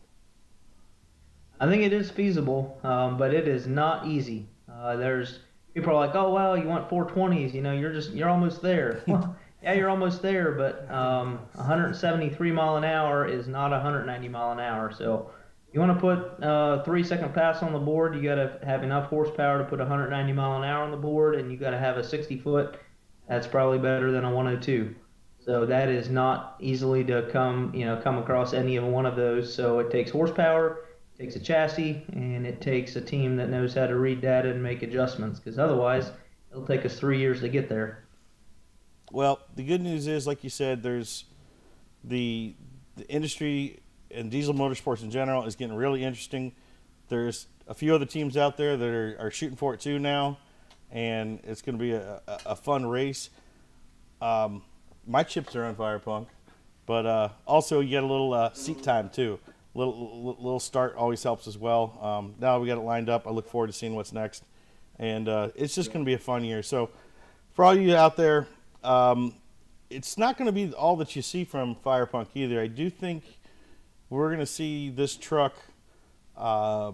I think it is feasible, um, but it is not easy. Uh, there's people are like, oh well, you want 420s, you know, you're just you're almost there. Well, <laughs> <laughs> yeah, you're almost there, but um, 173 mile an hour is not 190 mile an hour. So you want to put uh, three second pass on the board, you got to have enough horsepower to put 190 mile an hour on the board, and you got to have a 60 foot. That's probably better than a 102. So that is not easily to come, you know, come across any of one of those. So it takes horsepower, it takes a chassis, and it takes a team that knows how to read data and make adjustments. Because otherwise, it'll take us three years to get there. Well, the good news is, like you said, there's the the industry and diesel motorsports in general is getting really interesting. There's a few other teams out there that are, are shooting for it too now, and it's going to be a, a, a fun race. Um, my chips are on Firepunk, but uh, also you get a little uh, seat time too. Little, little start always helps as well. Um, now we got it lined up. I look forward to seeing what's next, and uh, it's just going to be a fun year. So, for all you out there, um, it's not going to be all that you see from Firepunk either. I do think we're going to see this truck, uh,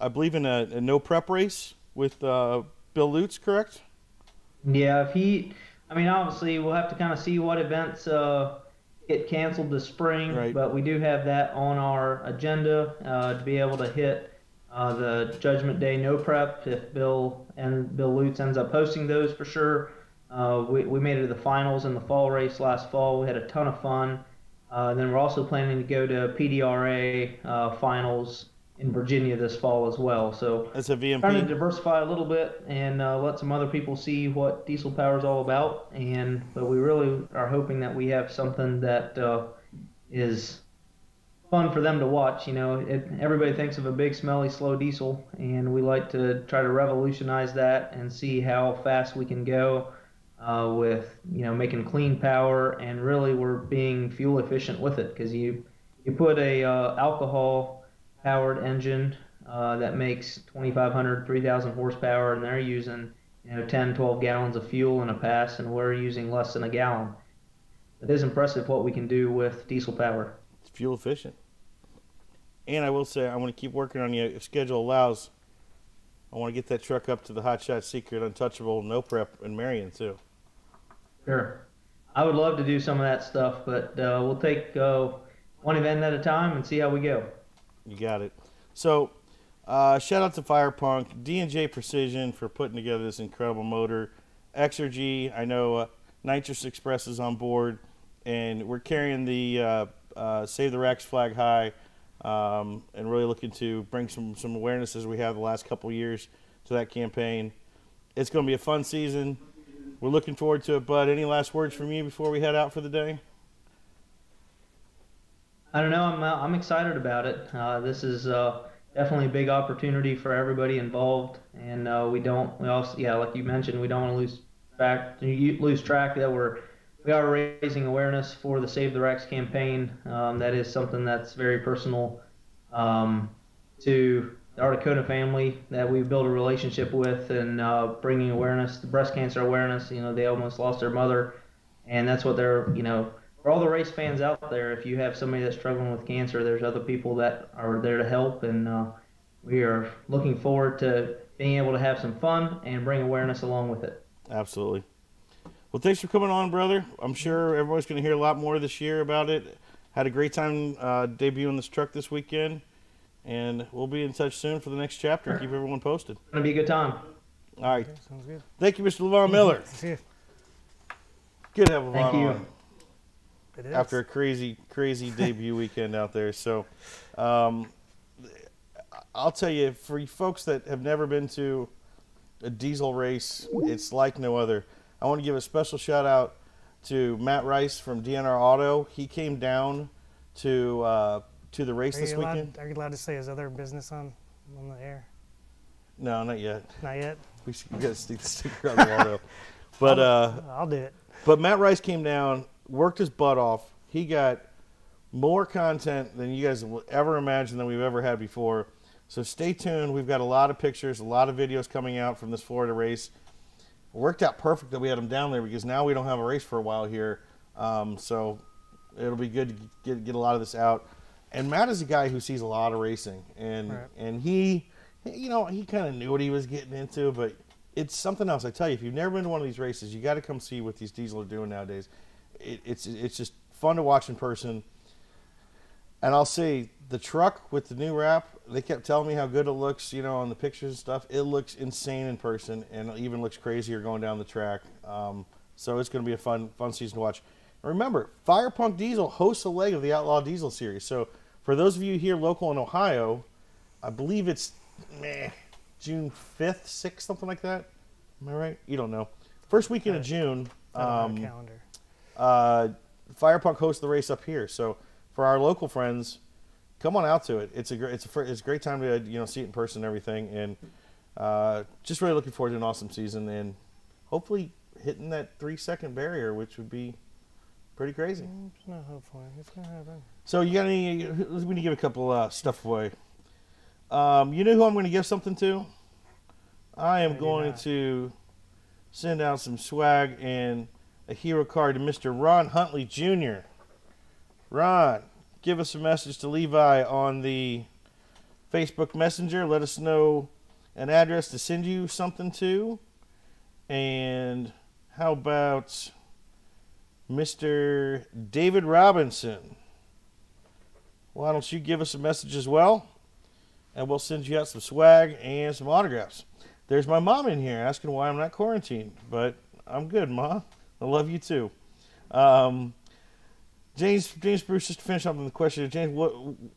I believe, in a, a no prep race with uh, Bill Lutz, correct? Yeah, if he, I mean, obviously we'll have to kind of see what events uh, get canceled this spring, Right. but we do have that on our agenda uh, to be able to hit uh, the Judgment Day no prep if Bill and Bill Lutz ends up hosting those for sure. Uh, we, we made it to the finals in the fall race last fall. We had a ton of fun. Uh, then we're also planning to go to PDRA uh, finals in Virginia this fall as well. So That's a trying to diversify a little bit and uh, let some other people see what diesel power is all about. And but we really are hoping that we have something that uh, is fun for them to watch. You know, it, everybody thinks of a big, smelly, slow diesel, and we like to try to revolutionize that and see how fast we can go uh, with you know making clean power and really we're being fuel efficient with it because you you put a uh, alcohol powered engine uh, that makes 2500 3000 horsepower and they're using you know 10 12 gallons of fuel in a pass and we're using less than a gallon it is impressive what we can do with diesel power It's fuel efficient. And I will say, I want to keep working on you. If schedule allows, I want to get that truck up to the Hot Shot Secret Untouchable No Prep in Marion too. Sure. I would love to do some of that stuff, but uh, we'll take uh, one event at a time and see how we go. You got it. So, uh, shout out to Firepunk, D&J Precision for putting together this incredible motor. Exergy, I know uh, Nitrous Express is on board, and we're carrying the uh, uh, Save the Racks flag high, um, and really looking to bring some some awareness as we have the last couple years to that campaign. It's going to be a fun season. We're looking forward to it. Bud, any last words from you before we head out for the day? I don't know. I'm uh, I'm excited about it. Uh, this is uh, definitely a big opportunity for everybody involved, and uh, we don't. We also, yeah, like you mentioned, we don't want to lose. You lose track that we're we are raising awareness for the Save the Racks campaign. Um, that is something that's very personal um, to the Articona family that we've built a relationship with, and uh, bringing awareness, the breast cancer awareness. You know, they almost lost their mother, and that's what they're. You know, for all the race fans out there, if you have somebody that's struggling with cancer, there's other people that are there to help, and uh, we are looking forward to being able to have some fun and bring awareness along with it. Absolutely. Well, thanks for coming on, brother. I'm sure everyone's going to hear a lot more this year about it. Had a great time uh, debuting this truck this weekend, and we'll be in touch soon for the next chapter. Keep everyone posted. It's gonna be a good time. All right. Sounds good. Thank you, Mr. Lavon Miller. See you. Good to have Lavon Thank you. on It is. after a crazy, crazy debut weekend out there. So, um, I'll tell you, for you folks that have never been to a diesel race, it's like no other. I want to give a special shout out to Matt Rice from DNR Auto. He came down to uh, to the race are, this you weekend. allowed, are you allowed to say his other business on on the air? No, not yet. Not yet. We should get a stick- sticker on the auto. <laughs> But uh, I'll do it. But Matt Rice came down, worked his butt off. He got more content than you guys will ever imagine than we've ever had before. So stay tuned. We've got a lot of pictures, a lot of videos coming out from this Florida race. It worked out perfect that we had him down there because now we don't have a race for a while here. Um, so it'll be good to get get a lot of this out. And Matt is a guy who sees a lot of racing, and Right. and he, you know, he kind of knew what he was getting into, but it's something else. I tell you, if you've never been to one of these races, you got to come see what these diesel are doing nowadays. It, it's it's just fun to watch in person. And I'll say the truck with the new wrap, they kept telling me how good it looks, you know, on the pictures and stuff. It looks insane in person, and it even looks crazier going down the track. Um, so it's going to be a fun fun season to watch. And remember, Firepunk Diesel hosts a leg of the Outlaw Diesel Series. So for those of you here local in Ohio, I believe it's meh, June fifth, sixth, something like that. Am I right? You don't know. First weekend of June. I don't Um, calendar. Uh, Firepunk hosts the race up here. So for our local friends, come on out to it. It's a great, it's a, it's a great time to you know see it in person and everything, and uh, just really looking forward to an awesome season and hopefully hitting that three second barrier, which would be pretty crazy. Mm, It's not hopefully. It's gonna happen. So you got any? We need to give a couple uh, stuff away. Um, you know who I'm going to give something to? I am Maybe going not. to send out some swag and a hero card to Mr. Ron Huntley Jr. Ron, give us a message to Levi on the Facebook Messenger. Let us know an address to send you something to, And how about Mr. David Robinson? Why don't you give us a message as well? And we'll send you out some swag and some autographs. There's my mom in here asking why I'm not quarantined, but I'm good, Ma. I love you too. Um, James James Bruce, just to finish up on the question, James, what,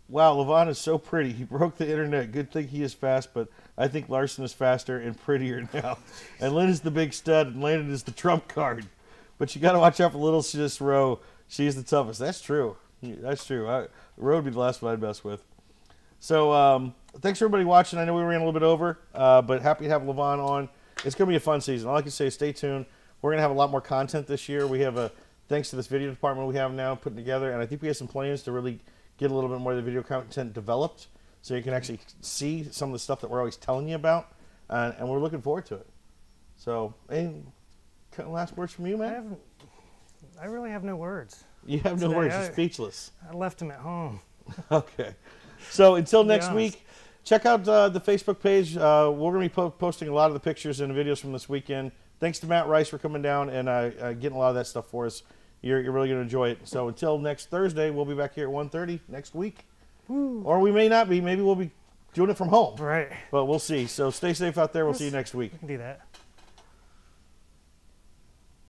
wow, Lavon is so pretty. He broke the internet. Good thing he is fast, but I think Larson is faster and prettier <laughs> now. And Lynn is the big stud, and Landon is the trump card. But you got to watch out for little sis Rowe. She's the toughest. That's true. That's true. I, Rowe would be the last one I'd mess with. So um, thanks for everybody watching. I know we ran a little bit over, uh, but happy to have Lavon on. It's going to be a fun season. All I can say is stay tuned. We're going to have a lot more content this year. We have a thanks to this video department we have now putting together, and I think we have some plans to really get a little bit more of the video content developed, so you can actually see some of the stuff that we're always telling you about, uh, and we're looking forward to it. So, any last words from you, man? haven't. I really have no words. You have no Today, words. You're speechless. I left him at home. <laughs> Okay. So until next week, check out uh, the Facebook page. Uh, we're going to be po- posting a lot of the pictures and videos from this weekend. Thanks to Matt Rice for coming down and uh, uh, getting a lot of that stuff for us. You're, you're really going to enjoy it. So until next Thursday, we'll be back here at 1.30 next week. Or we may not be. Maybe we'll be doing it from home. Right. But we'll see. So stay safe out there. We'll see you next week. I can do that.